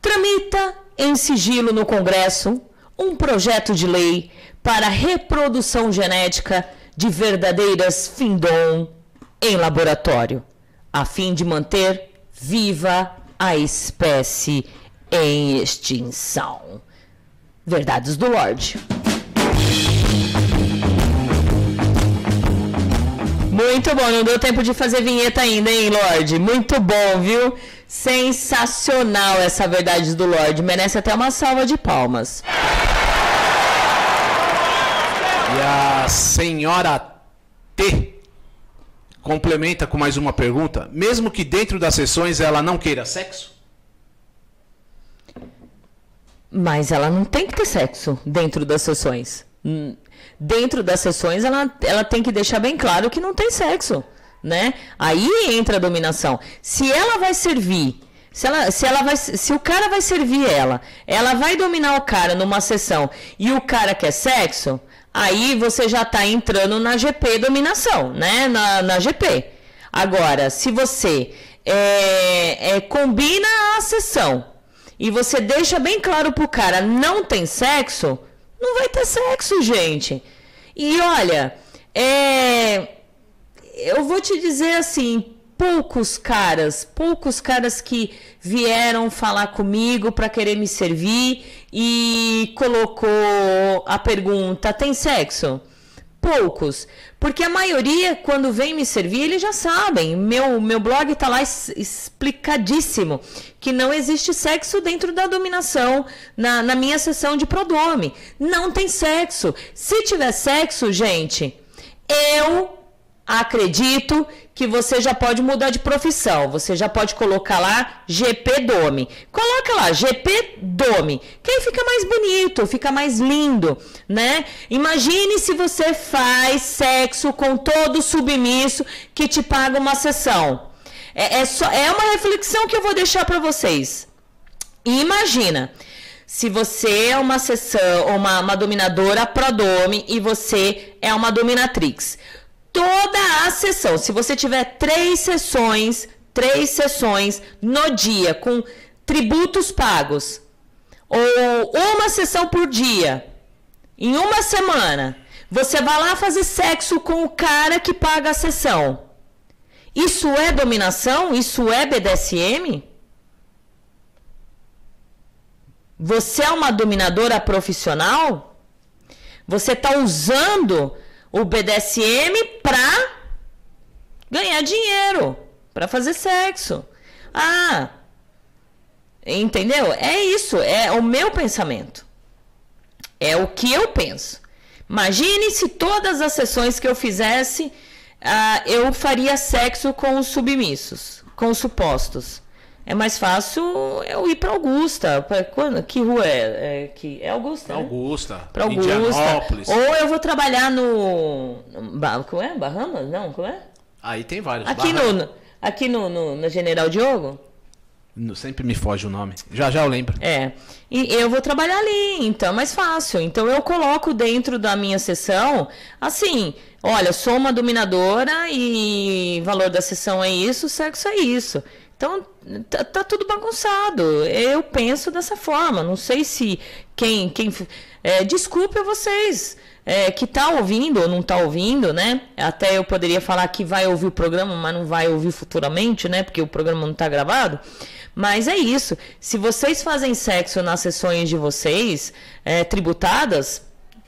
Tramita em sigilo no Congresso um projeto de lei para reprodução genética de verdadeiras findom em laboratório, a fim de manter viva a espécie em extinção. Verdades do Lorde. Muito bom, não deu tempo de fazer vinheta ainda, hein, Lorde? Muito bom, viu? Sensacional essa verdade do Lorde. Merece até uma salva de palmas. E a senhora T complementa com mais uma pergunta. Mesmo que dentro das sessões ela não queira sexo? Mas ela não tem que ter sexo dentro das sessões. Dentro das sessões, ela, ela tem que deixar bem claro que não tem sexo. Né? Aí entra a dominação. Se ela vai servir se, ela, se, ela vai, se o cara vai servir ela, ela vai dominar o cara numa sessão e o cara quer sexo, aí você já está entrando na GP dominação, né? Na, na GP. Agora, se você é, é, combina a sessão e você deixa bem claro pro cara não tem sexo, não vai ter sexo, gente. E olha, é, eu vou te dizer assim, poucos caras, poucos caras que vieram falar comigo para querer me servir e colocou a pergunta: tem sexo? Poucos, porque a maioria quando vem me servir, eles já sabem. Meu meu blog está lá explicadíssimo que não existe sexo dentro da dominação na, na minha sessão de prodome. Não tem sexo. Se tiver sexo, gente, eu acredito que você já pode mudar de profissão. Você já pode colocar lá GP Dome. Coloca lá GP Dome, que aí fica mais bonito, fica mais lindo, né? Imagine se você faz sexo com todo submisso que te paga uma sessão. É, é, só, é uma reflexão que eu vou deixar para vocês. Imagina, se você é uma sessão, uma, uma dominadora prodome e você é uma dominatrix toda a sessão. Se você tiver três sessões, três sessões no dia com tributos pagos, ou uma sessão por dia, em uma semana, você vai lá fazer sexo com o cara que paga a sessão. Isso é dominação? Isso é BDSM? Você é uma dominadora profissional? Você está usando o BDSM para ganhar dinheiro, para fazer sexo. Ah, entendeu? É isso, é o meu pensamento. É o que eu penso. Imagine se todas as sessões que eu fizesse, ah, eu faria sexo com os submissos, com os supostos. É mais fácil eu ir para Augusta. Pra, quando, que rua é? É, que, é Augusta. Né? Augusta. Para Augusta. Ou eu vou trabalhar no. Como é? Bahamas? Não, como é? Aí tem vários. Aqui, no, aqui no, no, no General Diogo? Sempre me foge o nome. Já já eu lembro. É. E eu vou trabalhar ali, então é mais fácil. Então eu coloco dentro da minha sessão, assim, olha, sou uma dominadora e valor da sessão é isso, sexo é isso. Então, tá, tá, tudo bagunçado. Eu penso dessa forma. Não sei se quem. quem é, desculpe a vocês é, que tá ouvindo ou não tá ouvindo, né? Até eu poderia falar que vai ouvir o programa, mas não vai ouvir futuramente, né? Porque o programa não tá gravado. Mas é isso. Se vocês fazem sexo nas sessões de vocês, é, tributadas,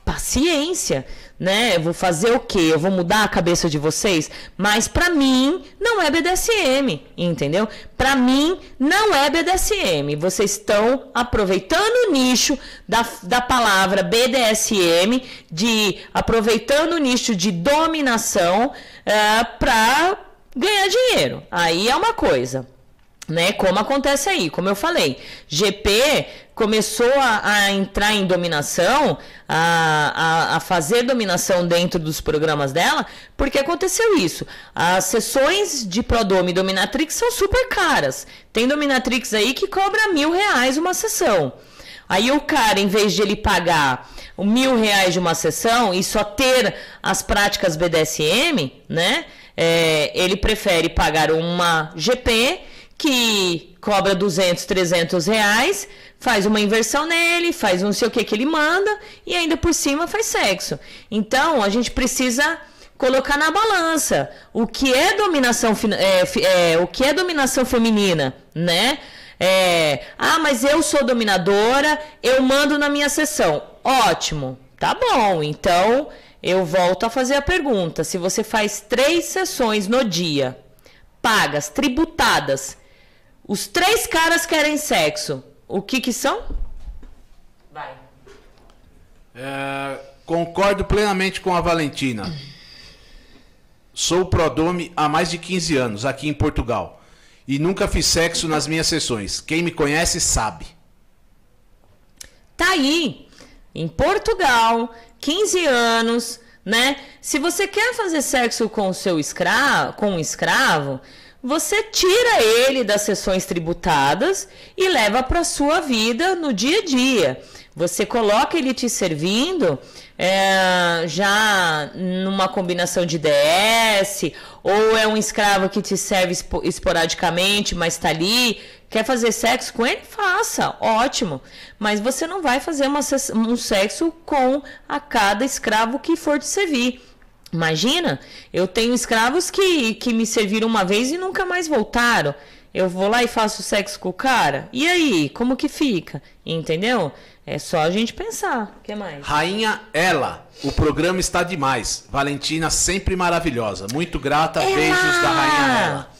paciência né? Eu vou fazer o quê? Eu vou mudar a cabeça de vocês? Mas para mim não é BDSM, entendeu? Para mim não é BDSM. Vocês estão aproveitando o nicho da, da palavra BDSM, de aproveitando o nicho de dominação uh, é, para ganhar dinheiro. Aí é uma coisa. Né? Como acontece aí, como eu falei, GP começou a, a entrar em dominação, a, a, a, fazer dominação dentro dos programas dela, porque aconteceu isso. As sessões de Prodome e Dominatrix são super caras. Tem Dominatrix aí que cobra mil reais uma sessão. Aí o cara, em vez de ele pagar mil reais de uma sessão e só ter as práticas BDSM, né? É, ele prefere pagar uma GP que cobra 200, 300 reais, faz uma inversão nele, faz não sei o que que ele manda e ainda por cima faz sexo. Então a gente precisa colocar na balança o que é dominação é, é, o que é dominação feminina, né? É, ah, mas eu sou dominadora, eu mando na minha sessão. Ótimo, tá bom. Então eu volto a fazer a pergunta: se você faz três sessões no dia, pagas, tributadas, os três caras querem sexo. O que que são? Vai. É, concordo plenamente com a Valentina. Sou Prodome há mais de 15 anos aqui em Portugal e nunca fiz sexo nas minhas sessões. Quem me conhece sabe. Tá aí, em Portugal, 15 anos, né? Se você quer fazer sexo com o seu escravo, com um escravo, você tira ele das sessões tributadas e leva para sua vida no dia a dia. Você coloca ele te servindo é, já numa combinação de DS, ou é um escravo que te serve esporadicamente, mas está ali. Quer fazer sexo com ele? Faça, ótimo. Mas você não vai fazer uma, um sexo com a cada escravo que for te servir. Imagina, eu tenho escravos que, que me serviram uma vez e nunca mais voltaram. Eu vou lá e faço sexo com o cara. E aí, como que fica? Entendeu? É só a gente pensar. O que mais? Rainha Ela, o programa está demais. Valentina sempre maravilhosa. Muito grata. Ela! Beijos da Rainha Ela.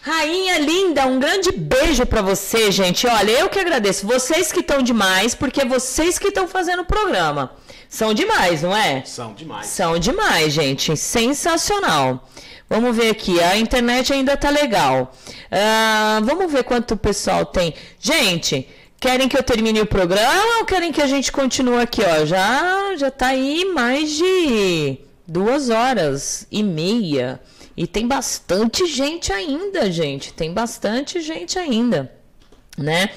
Rainha linda, um grande beijo para você, gente. Olha, eu que agradeço. Vocês que estão demais, porque é vocês que estão fazendo o programa. São demais, não é? São demais. São demais, gente. Sensacional. Vamos ver aqui. A internet ainda tá legal. Uh, vamos ver quanto o pessoal tem. Gente, querem que eu termine o programa ou querem que a gente continue aqui? Ó, já, já tá aí mais de duas horas e meia. E tem bastante gente ainda, gente. Tem bastante gente ainda, né?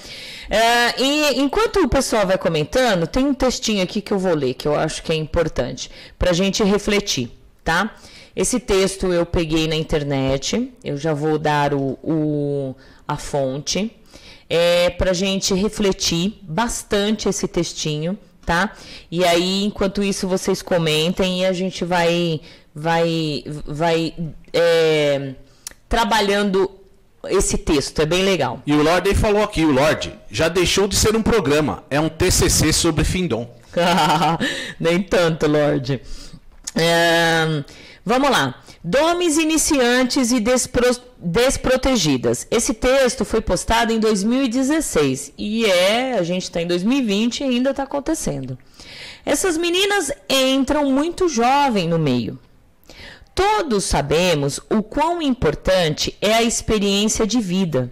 É, e enquanto o pessoal vai comentando, tem um textinho aqui que eu vou ler, que eu acho que é importante, para a gente refletir, tá? Esse texto eu peguei na internet, eu já vou dar o, o a fonte, é, para a gente refletir bastante esse textinho, tá? E aí, enquanto isso, vocês comentem e a gente vai, vai, vai é, trabalhando esse texto, é bem legal. E o Lorde falou aqui, o Lorde, já deixou de ser um programa, é um TCC sobre Findom. <laughs> Nem tanto, Lorde. É, vamos lá. Domes iniciantes e despro, desprotegidas. Esse texto foi postado em 2016 e é, a gente está em 2020 e ainda está acontecendo. Essas meninas entram muito jovem no meio. Todos sabemos o quão importante é a experiência de vida.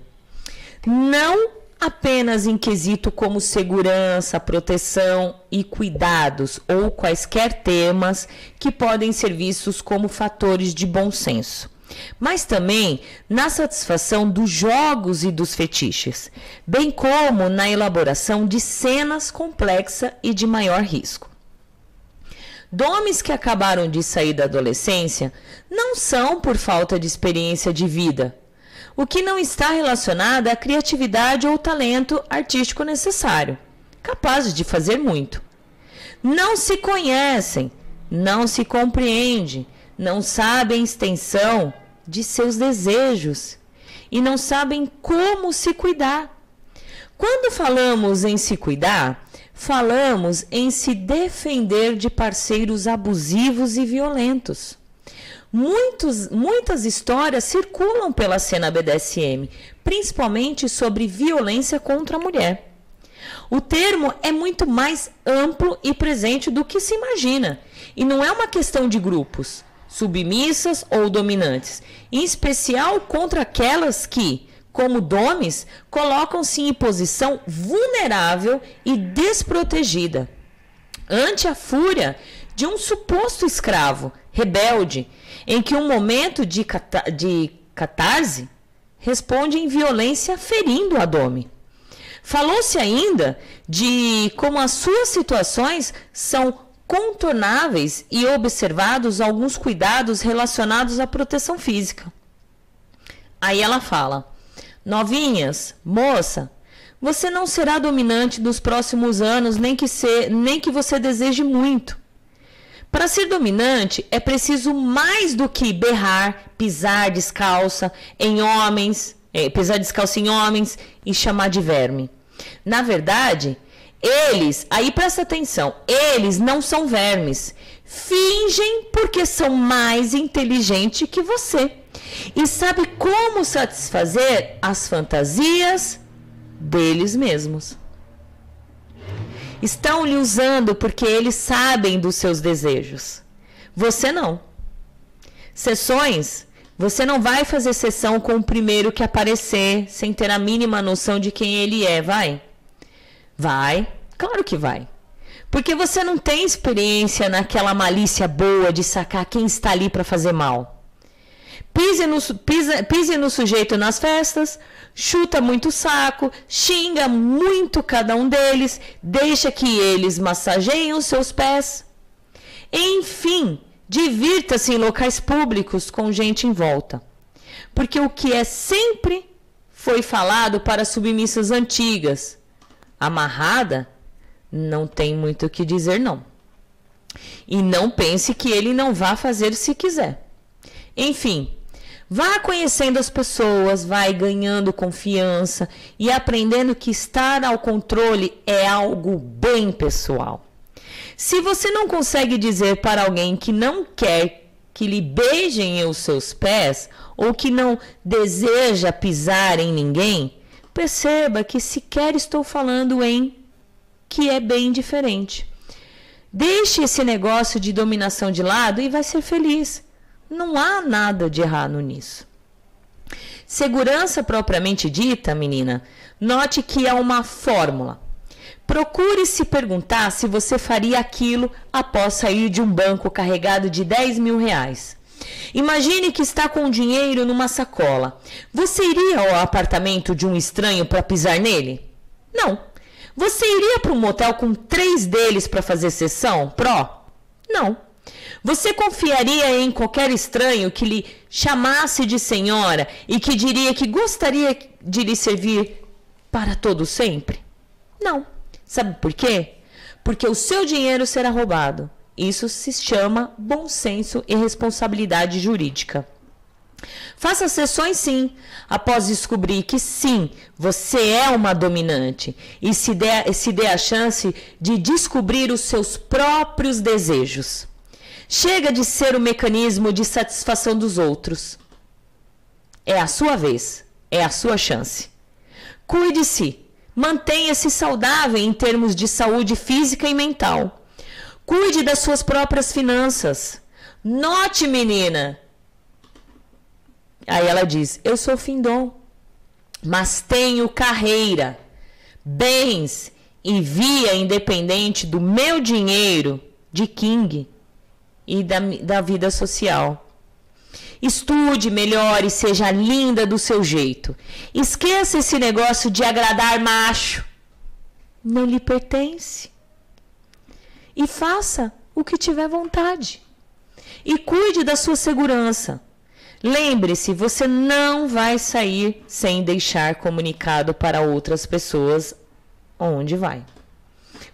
Não apenas em quesito como segurança, proteção e cuidados ou quaisquer temas que podem ser vistos como fatores de bom senso, mas também na satisfação dos jogos e dos fetiches, bem como na elaboração de cenas complexas e de maior risco. Domes que acabaram de sair da adolescência não são por falta de experiência de vida, o que não está relacionado à criatividade ou talento artístico necessário, capazes de fazer muito. Não se conhecem, não se compreendem, não sabem a extensão de seus desejos e não sabem como se cuidar. Quando falamos em se cuidar, falamos em se defender de parceiros abusivos e violentos. Muitos, muitas histórias circulam pela cena BDSM, principalmente sobre violência contra a mulher. O termo é muito mais amplo e presente do que se imagina, e não é uma questão de grupos, submissas ou dominantes, em especial contra aquelas que, como domes, colocam-se em posição vulnerável e desprotegida ante a fúria de um suposto escravo rebelde, em que um momento de, cata de catarse responde em violência ferindo a dome. Falou-se ainda de como as suas situações são contornáveis e observados alguns cuidados relacionados à proteção física. Aí ela fala: Novinhas, moça, você não será dominante dos próximos anos, nem que, ser, nem que você deseje muito. Para ser dominante, é preciso mais do que berrar, pisar descalça em homens, é, pisar descalço em homens e chamar de verme. Na verdade, eles, aí presta atenção, eles não são vermes. Fingem porque são mais inteligentes que você. E sabe como satisfazer as fantasias deles mesmos. Estão lhe usando porque eles sabem dos seus desejos. Você não. Sessões, você não vai fazer sessão com o primeiro que aparecer sem ter a mínima noção de quem ele é, vai? Vai, claro que vai. Porque você não tem experiência naquela malícia boa de sacar quem está ali para fazer mal. Pise no, pise, pise no sujeito nas festas, chuta muito saco, xinga muito cada um deles, deixa que eles massageiem os seus pés. Enfim, divirta-se em locais públicos com gente em volta. Porque o que é sempre foi falado para submissas antigas, amarrada, não tem muito o que dizer não. E não pense que ele não vá fazer se quiser. Enfim, Vá conhecendo as pessoas, vai ganhando confiança e aprendendo que estar ao controle é algo bem pessoal. Se você não consegue dizer para alguém que não quer que lhe beijem os seus pés ou que não deseja pisar em ninguém, perceba que sequer estou falando em que é bem diferente. Deixe esse negócio de dominação de lado e vai ser feliz. Não há nada de errado nisso. Segurança propriamente dita, menina, note que é uma fórmula. Procure se perguntar se você faria aquilo após sair de um banco carregado de 10 mil reais. Imagine que está com dinheiro numa sacola. Você iria ao apartamento de um estranho para pisar nele? Não. Você iria para um motel com três deles para fazer sessão? Pró? Não. Você confiaria em qualquer estranho que lhe chamasse de senhora e que diria que gostaria de lhe servir para todo sempre? Não. Sabe por quê? Porque o seu dinheiro será roubado. Isso se chama bom senso e responsabilidade jurídica. Faça sessões sim, após descobrir que sim, você é uma dominante e se dê, se dê a chance de descobrir os seus próprios desejos. Chega de ser o mecanismo de satisfação dos outros. É a sua vez, é a sua chance. Cuide-se, mantenha-se saudável em termos de saúde física e mental. Cuide das suas próprias finanças. Note, menina. Aí ela diz: Eu sou findom, mas tenho carreira, bens e via independente do meu dinheiro de King e da, da vida social. Estude, melhore, seja linda do seu jeito. Esqueça esse negócio de agradar macho. Não lhe pertence. E faça o que tiver vontade. E cuide da sua segurança. Lembre-se, você não vai sair sem deixar comunicado para outras pessoas onde vai,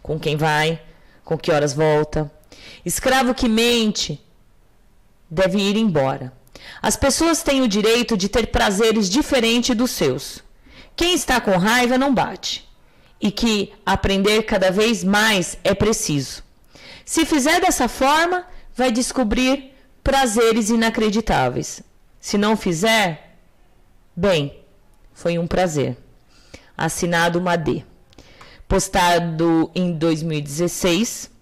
com quem vai, com que horas volta, Escravo que mente deve ir embora. As pessoas têm o direito de ter prazeres diferentes dos seus. Quem está com raiva não bate. E que aprender cada vez mais é preciso. Se fizer dessa forma, vai descobrir prazeres inacreditáveis. Se não fizer, bem, foi um prazer. Assinado Madê. Postado em 2016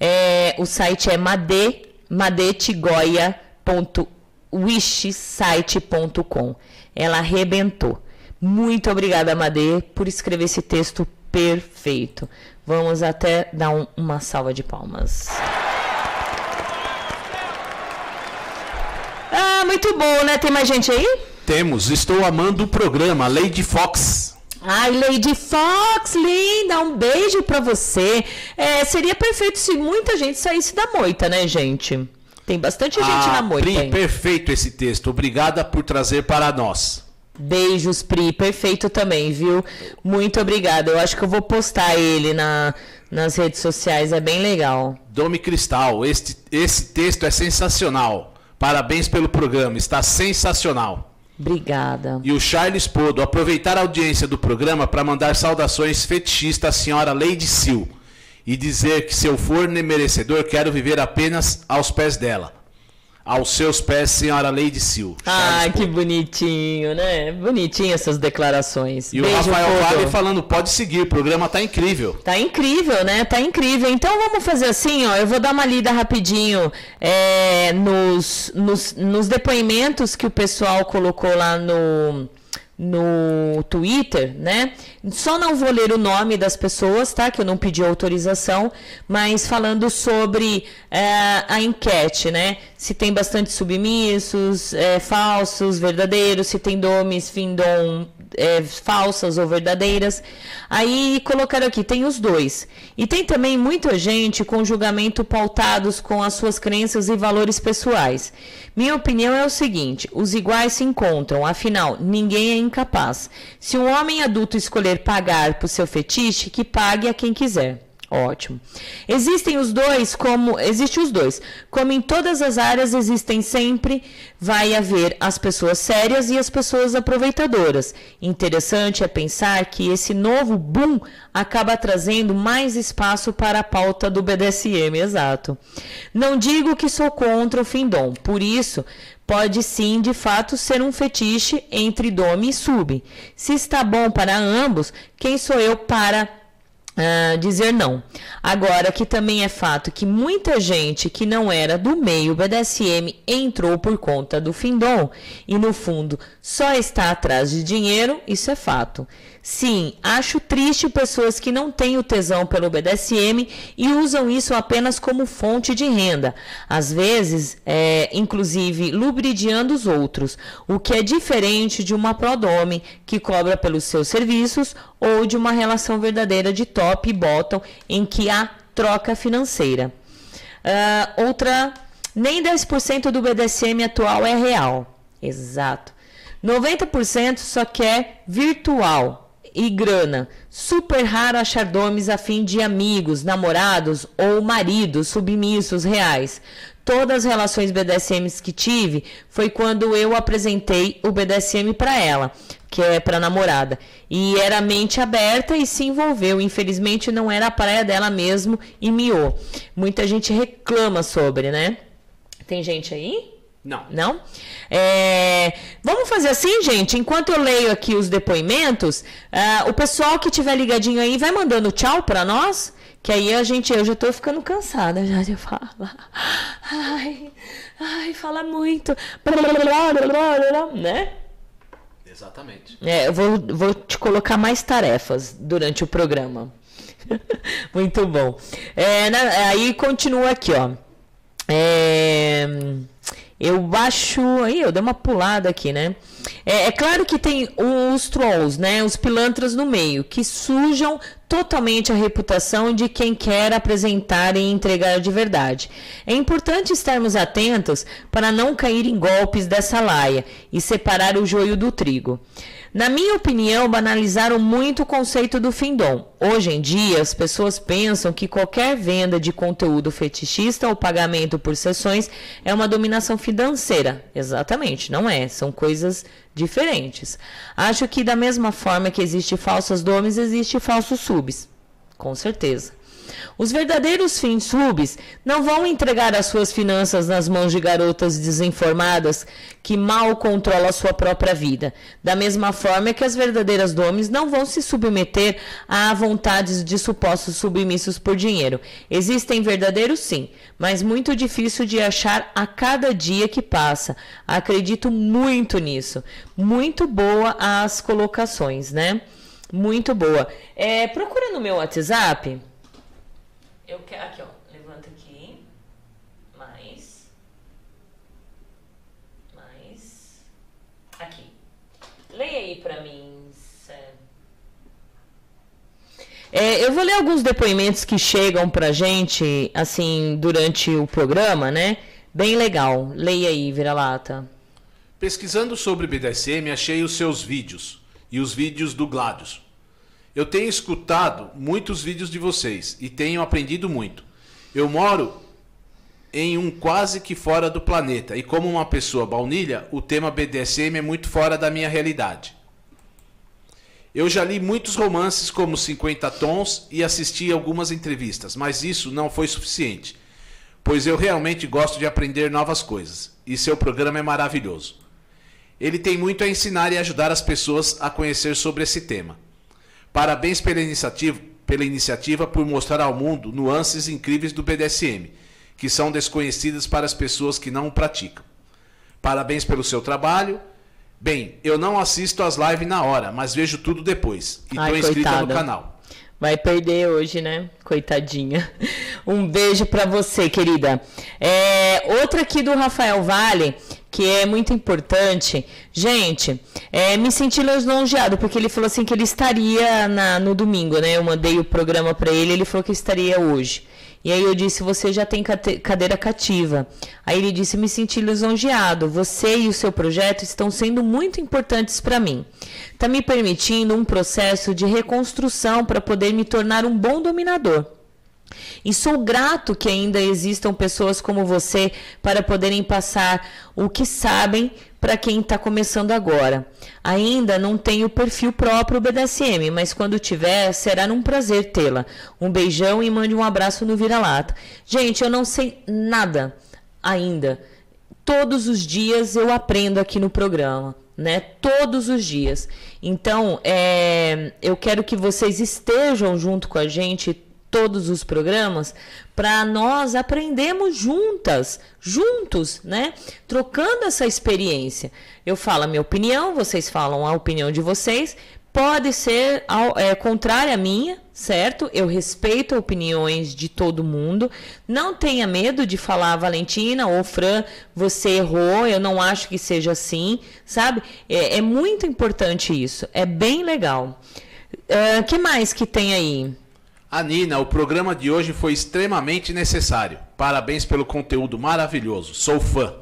é, o site é made, madetigoia.com wishsite.com. Ela arrebentou. Muito obrigada, Madê, por escrever esse texto perfeito. Vamos até dar um, uma salva de palmas. Ah, muito bom, né? Tem mais gente aí? Temos, estou amando o programa Lady Fox. Ai, Lady Fox, linda, um beijo pra você. É, seria perfeito se muita gente saísse da moita, né, gente? Tem bastante gente Ah, na moita. Pri, perfeito esse texto. Obrigada por trazer para nós. Beijos, Pri. Perfeito também, viu? Muito obrigada. Eu acho que eu vou postar ele na, nas redes sociais. É bem legal. Domi Cristal, este, esse texto é sensacional. Parabéns pelo programa, está sensacional. Obrigada. E o Charles Podo, aproveitar a audiência do programa para mandar saudações fetichistas à senhora Lady Sil e dizer que se eu for merecedor, quero viver apenas aos pés dela. Aos seus pés, senhora Lady Sil. Ai, que bonitinho, né? Bonitinho essas declarações. E o Beijo, Rafael Podo. Vale falando, pode seguir, o programa tá incrível. Tá incrível, né? Tá incrível. Então vamos fazer assim, ó. Eu vou dar uma lida rapidinho é, nos, nos, nos depoimentos que o pessoal colocou lá no, no Twitter, né? Só não vou ler o nome das pessoas, tá? Que eu não pedi autorização, mas falando sobre é, a enquete, né? Se tem bastante submissos, é, falsos, verdadeiros, se tem domes, findom, é, falsas ou verdadeiras. Aí colocaram aqui, tem os dois. E tem também muita gente com julgamento pautados com as suas crenças e valores pessoais. Minha opinião é o seguinte: os iguais se encontram, afinal, ninguém é incapaz. Se um homem adulto escolher pagar por seu fetiche, que pague a quem quiser. Ótimo. Existem os dois como existe os dois. Como em todas as áreas existem sempre vai haver as pessoas sérias e as pessoas aproveitadoras. Interessante é pensar que esse novo boom acaba trazendo mais espaço para a pauta do BDSM, exato. Não digo que sou contra o findom, por isso pode sim, de fato, ser um fetiche entre dome e sub. Se está bom para ambos, quem sou eu para ah, dizer não. Agora, que também é fato que muita gente que não era do meio BDSM entrou por conta do Findom e, no fundo, só está atrás de dinheiro, isso é fato. Sim, acho triste pessoas que não têm o tesão pelo BDSM e usam isso apenas como fonte de renda. Às vezes, é, inclusive, lubridiando os outros, o que é diferente de uma prodome que cobra pelos seus serviços ou de uma relação verdadeira de top e bottom em que há troca financeira. Ah, outra, nem 10% do BDSM atual é real. Exato. 90% só quer virtual e grana. Super raro achar domes a fim de amigos, namorados ou maridos submissos reais. Todas as relações BDSMs que tive foi quando eu apresentei o BDSM para ela, que é para namorada. E era mente aberta e se envolveu. Infelizmente não era a praia dela mesmo e miou. Muita gente reclama sobre, né? Tem gente aí? Não. Não? É, vamos fazer assim, gente. Enquanto eu leio aqui os depoimentos, ah, o pessoal que tiver ligadinho aí vai mandando tchau pra nós. Que aí a gente, eu já tô ficando cansada já de falar. Ai, ai, fala muito. Né? Exatamente. É, eu vou, vou te colocar mais tarefas durante o programa. <laughs> Muito bom. É, na- aí continua aqui, ó. É, eu acho. Aí, eu dei uma pulada aqui, né? É, é claro que tem os trolls, né? Os pilantras no meio, que sujam totalmente a reputação de quem quer apresentar e entregar de verdade. É importante estarmos atentos para não cair em golpes dessa laia e separar o joio do trigo. Na minha opinião, banalizaram muito o conceito do findom. Hoje em dia, as pessoas pensam que qualquer venda de conteúdo fetichista ou pagamento por sessões é uma dominação financeira. Exatamente, não é. São coisas diferentes. Acho que da mesma forma que existe falsas domes, existe falsos subs. Com certeza. Os verdadeiros subs não vão entregar as suas finanças nas mãos de garotas desinformadas que mal controlam a sua própria vida. Da mesma forma que as verdadeiras domes não vão se submeter a vontades de supostos submissos por dinheiro. Existem verdadeiros sim, mas muito difícil de achar a cada dia que passa. Acredito muito nisso. Muito boa as colocações, né? Muito boa. É, procura no meu WhatsApp. Eu quero. Aqui, ó. Levanta aqui. Mais. Mais. Aqui. Leia aí pra mim. É, eu vou ler alguns depoimentos que chegam pra gente, assim, durante o programa, né? Bem legal. Leia aí, vira-lata. Pesquisando sobre BDSM, achei os seus vídeos e os vídeos do Gladius. Eu tenho escutado muitos vídeos de vocês e tenho aprendido muito. Eu moro em um quase que fora do planeta e como uma pessoa baunilha, o tema BDSM é muito fora da minha realidade. Eu já li muitos romances como 50 Tons e assisti algumas entrevistas, mas isso não foi suficiente, pois eu realmente gosto de aprender novas coisas e seu programa é maravilhoso. Ele tem muito a ensinar e ajudar as pessoas a conhecer sobre esse tema. Parabéns pela iniciativa, pela iniciativa por mostrar ao mundo nuances incríveis do BDSM, que são desconhecidas para as pessoas que não o praticam. Parabéns pelo seu trabalho. Bem, eu não assisto as lives na hora, mas vejo tudo depois. E estou inscrita no canal. Vai perder hoje, né? Coitadinha. <laughs> Um beijo para você, querida. É, outra aqui do Rafael Vale, que é muito importante. Gente, é, me senti lisonjeado, porque ele falou assim que ele estaria na, no domingo, né? Eu mandei o programa para ele, ele falou que estaria hoje. E aí eu disse: Você já tem cadeira cativa. Aí ele disse: Me senti lisonjeado. Você e o seu projeto estão sendo muito importantes para mim. Está me permitindo um processo de reconstrução para poder me tornar um bom dominador. E sou grato que ainda existam pessoas como você para poderem passar o que sabem para quem está começando agora. Ainda não tenho perfil próprio BDSM, mas quando tiver, será um prazer tê-la. Um beijão e mande um abraço no vira-lata. Gente, eu não sei nada ainda. Todos os dias eu aprendo aqui no programa, né? Todos os dias. Então, é, eu quero que vocês estejam junto com a gente todos os programas para nós aprendermos juntas, juntos, né? Trocando essa experiência. Eu falo a minha opinião, vocês falam a opinião de vocês. Pode ser é, contrária à minha, certo? Eu respeito opiniões de todo mundo. Não tenha medo de falar, Valentina ou Fran, você errou, eu não acho que seja assim, sabe? É, é muito importante isso, é bem legal. O uh, que mais que tem aí? A Nina, o programa de hoje foi extremamente necessário. Parabéns pelo conteúdo maravilhoso. Sou fã.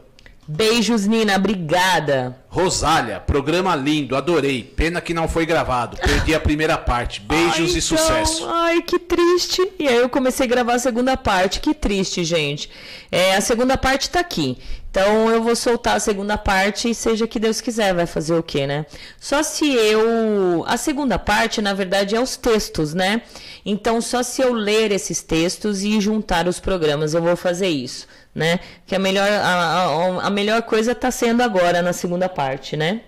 Beijos, Nina. Obrigada. Rosália, programa lindo, adorei. Pena que não foi gravado. Perdi a primeira parte. Beijos ai, e então, sucesso. Ai, que triste. E aí eu comecei a gravar a segunda parte. Que triste, gente. É, a segunda parte tá aqui. Então eu vou soltar a segunda parte e seja que Deus quiser, vai fazer o quê, né? Só se eu. A segunda parte, na verdade, é os textos, né? Então, só se eu ler esses textos e juntar os programas, eu vou fazer isso, né? Que a melhor, a, a, a melhor coisa está sendo agora na segunda parte, né?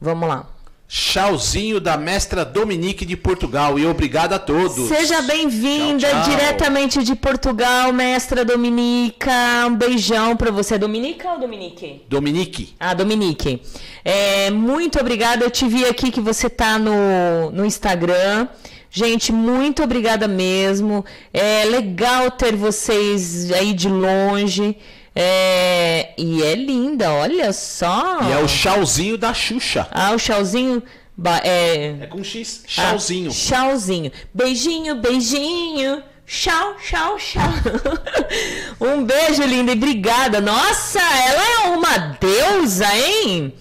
Vamos lá. Chauzinho da mestra Dominique de Portugal e obrigado a todos. Seja bem-vinda diretamente de Portugal, mestra Dominica. Um beijão para você. Dominica ou Dominique? Dominique. Ah, Dominique. É, muito obrigada. Eu te vi aqui que você tá no, no Instagram. Gente, muito obrigada mesmo. É legal ter vocês aí de longe. É, e é linda, olha só. E é o chauzinho da Xuxa. Ah, o chauzinho. É, é com X. Chauzinho. Ah, chauzinho. Beijinho, beijinho. Tchau, tchau, tchau. <laughs> um beijo, linda, e obrigada. Nossa, ela é uma deusa, hein?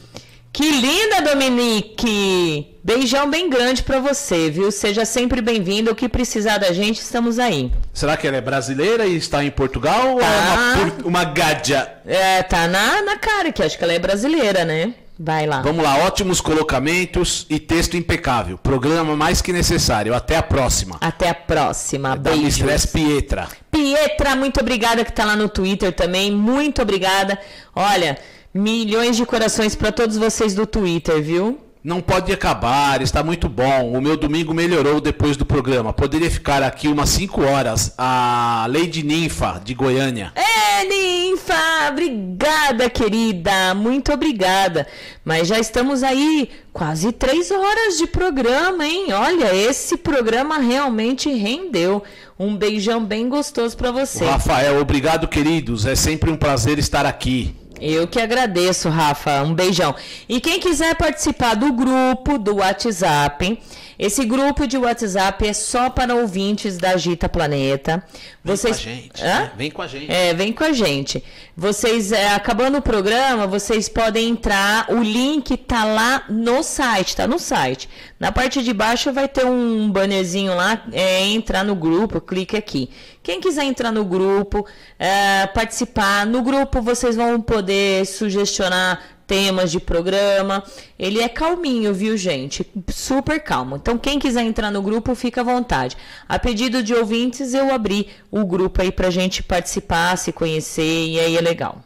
Que linda, Dominique! Beijão bem grande para você, viu? Seja sempre bem-vindo. O que precisar da gente, estamos aí. Será que ela é brasileira e está em Portugal tá. ou é uma, tá. uma gadia? É, tá na, na cara que acho que ela é brasileira, né? Vai lá. Vamos lá, ótimos colocamentos e texto impecável. Programa mais que necessário. Até a próxima. Até a próxima. Da Beijos. Mistress Pietra. Pietra, muito obrigada que tá lá no Twitter também. Muito obrigada. Olha, milhões de corações para todos vocês do Twitter, viu? Não pode acabar, está muito bom. O meu domingo melhorou depois do programa. Poderia ficar aqui umas 5 horas. A Lady Ninfa, de Goiânia. É, Ninfa! Obrigada, querida! Muito obrigada. Mas já estamos aí quase três horas de programa, hein? Olha, esse programa realmente rendeu. Um beijão bem gostoso para você. Rafael, obrigado, queridos. É sempre um prazer estar aqui. Eu que agradeço, Rafa. Um beijão. E quem quiser participar do grupo do WhatsApp, esse grupo de WhatsApp é só para ouvintes da Agita Planeta. Vocês... Vem com a gente. Né? Vem com a gente. É, vem com a gente. Vocês, é, acabando o programa, vocês podem entrar. O link tá lá no site, tá no site. Na parte de baixo vai ter um bannerzinho lá, é, entrar no grupo, clique aqui. Quem quiser entrar no grupo, é, participar, no grupo vocês vão poder sugestionar temas de programa. Ele é calminho, viu, gente? Super calmo. Então, quem quiser entrar no grupo, fica à vontade. A pedido de ouvintes, eu abri o grupo aí pra gente participar, se conhecer, e aí é legal.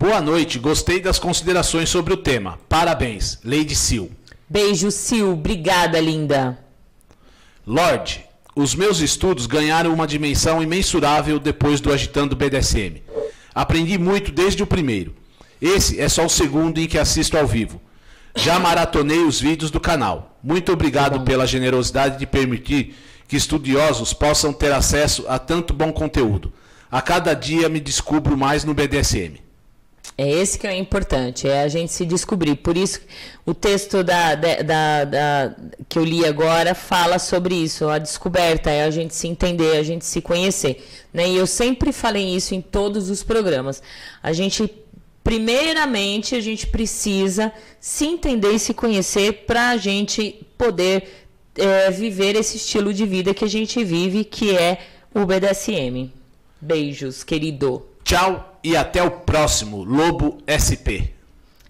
Boa noite, gostei das considerações sobre o tema. Parabéns, Lady Sil. Beijo, Sil. Obrigada, linda. Lorde, os meus estudos ganharam uma dimensão imensurável depois do Agitando BDSM. Aprendi muito desde o primeiro. Esse é só o segundo em que assisto ao vivo. Já maratonei os vídeos do canal. Muito obrigado pela generosidade de permitir que estudiosos possam ter acesso a tanto bom conteúdo. A cada dia me descubro mais no BDSM. É esse que é importante, é a gente se descobrir. Por isso, o texto da, da, da- da- que eu li agora fala sobre isso, a descoberta, é a gente se entender, a gente se conhecer. Né? E eu sempre falei isso em todos os programas. A gente, primeiramente, a gente precisa se entender e se conhecer para a gente poder é, viver esse estilo de vida que a gente vive, que é o BDSM. Beijos, querido. Tchau e até o próximo Lobo SP.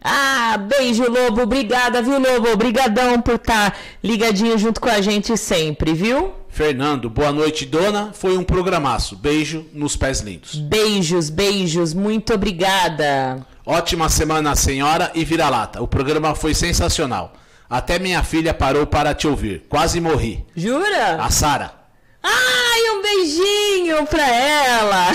Ah, beijo, Lobo. Obrigada, viu, Lobo? Obrigadão por estar ligadinho junto com a gente sempre, viu? Fernando, boa noite, dona. Foi um programaço. Beijo nos pés lindos. Beijos, beijos. Muito obrigada. Ótima semana, senhora e vira-lata. O programa foi sensacional. Até minha filha parou para te ouvir. Quase morri. Jura? A Sara. Ai, um beijinho pra ela.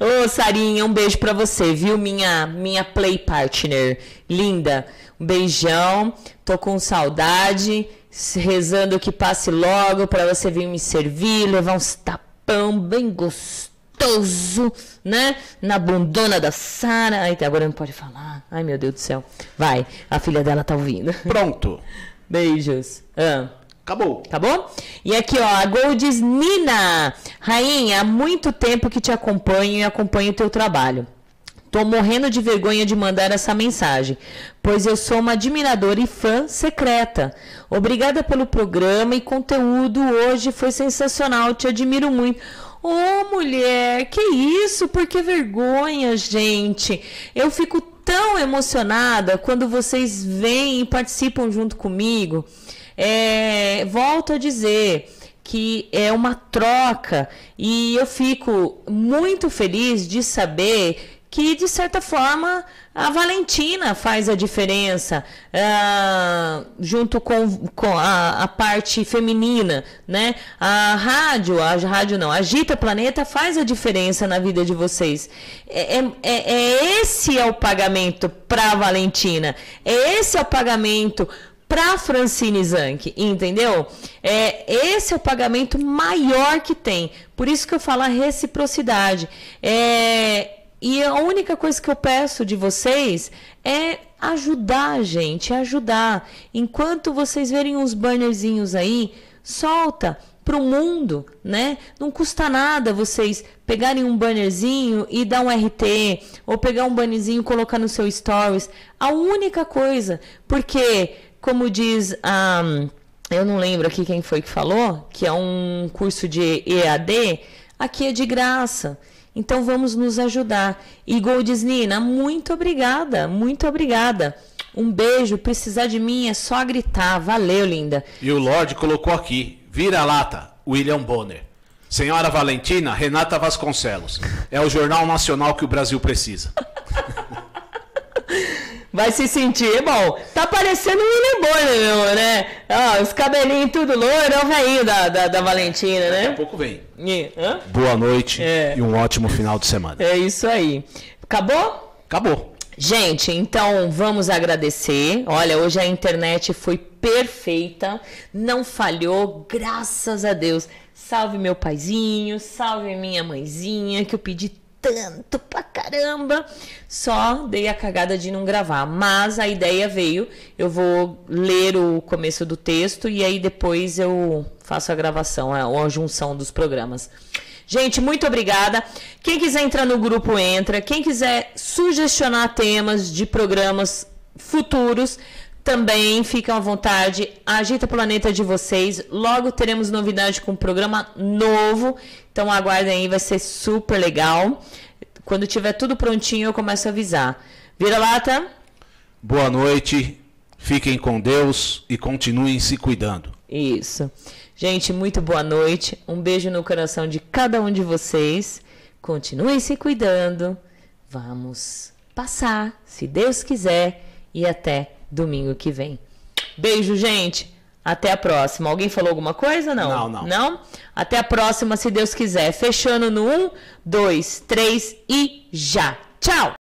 <laughs> Ô, Sarinha, um beijo pra você, viu? Minha, minha play partner. Linda. Um beijão. Tô com saudade. Rezando que passe logo pra você vir me servir, levar uns tapão bem gostoso, né? Na bundona da Sara. Ai, agora não pode falar. Ai, meu Deus do céu. Vai, a filha dela tá ouvindo. Pronto. <laughs> Beijos. Ah. Acabou. Tá bom? E aqui, ó, a Goldes Nina. Rainha, há muito tempo que te acompanho e acompanho o teu trabalho. Tô morrendo de vergonha de mandar essa mensagem, pois eu sou uma admiradora e fã secreta. Obrigada pelo programa e conteúdo hoje foi sensacional, te admiro muito. Ô, mulher, que isso? Por que vergonha, gente? Eu fico tão emocionada quando vocês vêm e participam junto comigo. É, volto a dizer que é uma troca e eu fico muito feliz de saber que de certa forma a Valentina faz a diferença ah, junto com, com a, a parte feminina, né? A rádio, a rádio não, Agita Planeta faz a diferença na vida de vocês. É, é- é- é esse é o pagamento para Valentina, é esse é o pagamento para Francine Zanck, entendeu? É, esse é o pagamento maior que tem. Por isso que eu falo a reciprocidade. É, e a única coisa que eu peço de vocês é ajudar gente, ajudar. Enquanto vocês verem uns bannerzinhos aí, solta para o mundo, né? Não custa nada vocês pegarem um bannerzinho e dar um RT, ou pegar um bannerzinho e colocar no seu stories. A única coisa, porque, como diz a. eu não lembro aqui quem foi que falou, que é um curso de EAD, aqui é de graça. Então vamos nos ajudar. E Goldes Nina, muito obrigada, muito obrigada. Um beijo, precisar de mim é só gritar. Valeu, linda. E o Lorde colocou aqui: vira-lata, William Bonner. Senhora Valentina, Renata Vasconcelos. É o jornal nacional que o Brasil precisa. <laughs> Vai se sentir, bom, tá parecendo um William Bonner, meu, né? Ah, os cabelinhos tudo loiro, é o velhinho da, da, da Valentina, Daqui a né? pouco vem. E- hã? Boa noite É. e um ótimo final de semana. É isso aí. Acabou? Acabou. Gente, então vamos agradecer. Olha, hoje a internet foi perfeita, não falhou, graças a Deus. Salve meu paizinho, salve minha mãezinha, que eu pedi tanto pra caramba. Só dei a cagada de não gravar, mas a ideia veio. Eu vou ler o começo do texto e aí depois eu faço a gravação, a, a junção dos programas. Gente, muito obrigada. Quem quiser entrar no grupo, entra. Quem quiser sugestionar temas de programas futuros, também fiquem à vontade. Agita o planeta de vocês. Logo teremos novidade com um programa novo. Então aguardem aí, vai ser super legal. Quando tiver tudo prontinho, eu começo a avisar. Vira lata. Boa noite. Fiquem com Deus e continuem se cuidando. Isso. Gente, muito boa noite. Um beijo no coração de cada um de vocês. Continuem se cuidando. Vamos passar, se Deus quiser, e até domingo que vem. Beijo, gente. Até a próxima. Alguém falou alguma coisa? Não. Não, não. Não? Até a próxima, se Deus quiser. Fechando no 1, 2, 3 e já. Tchau!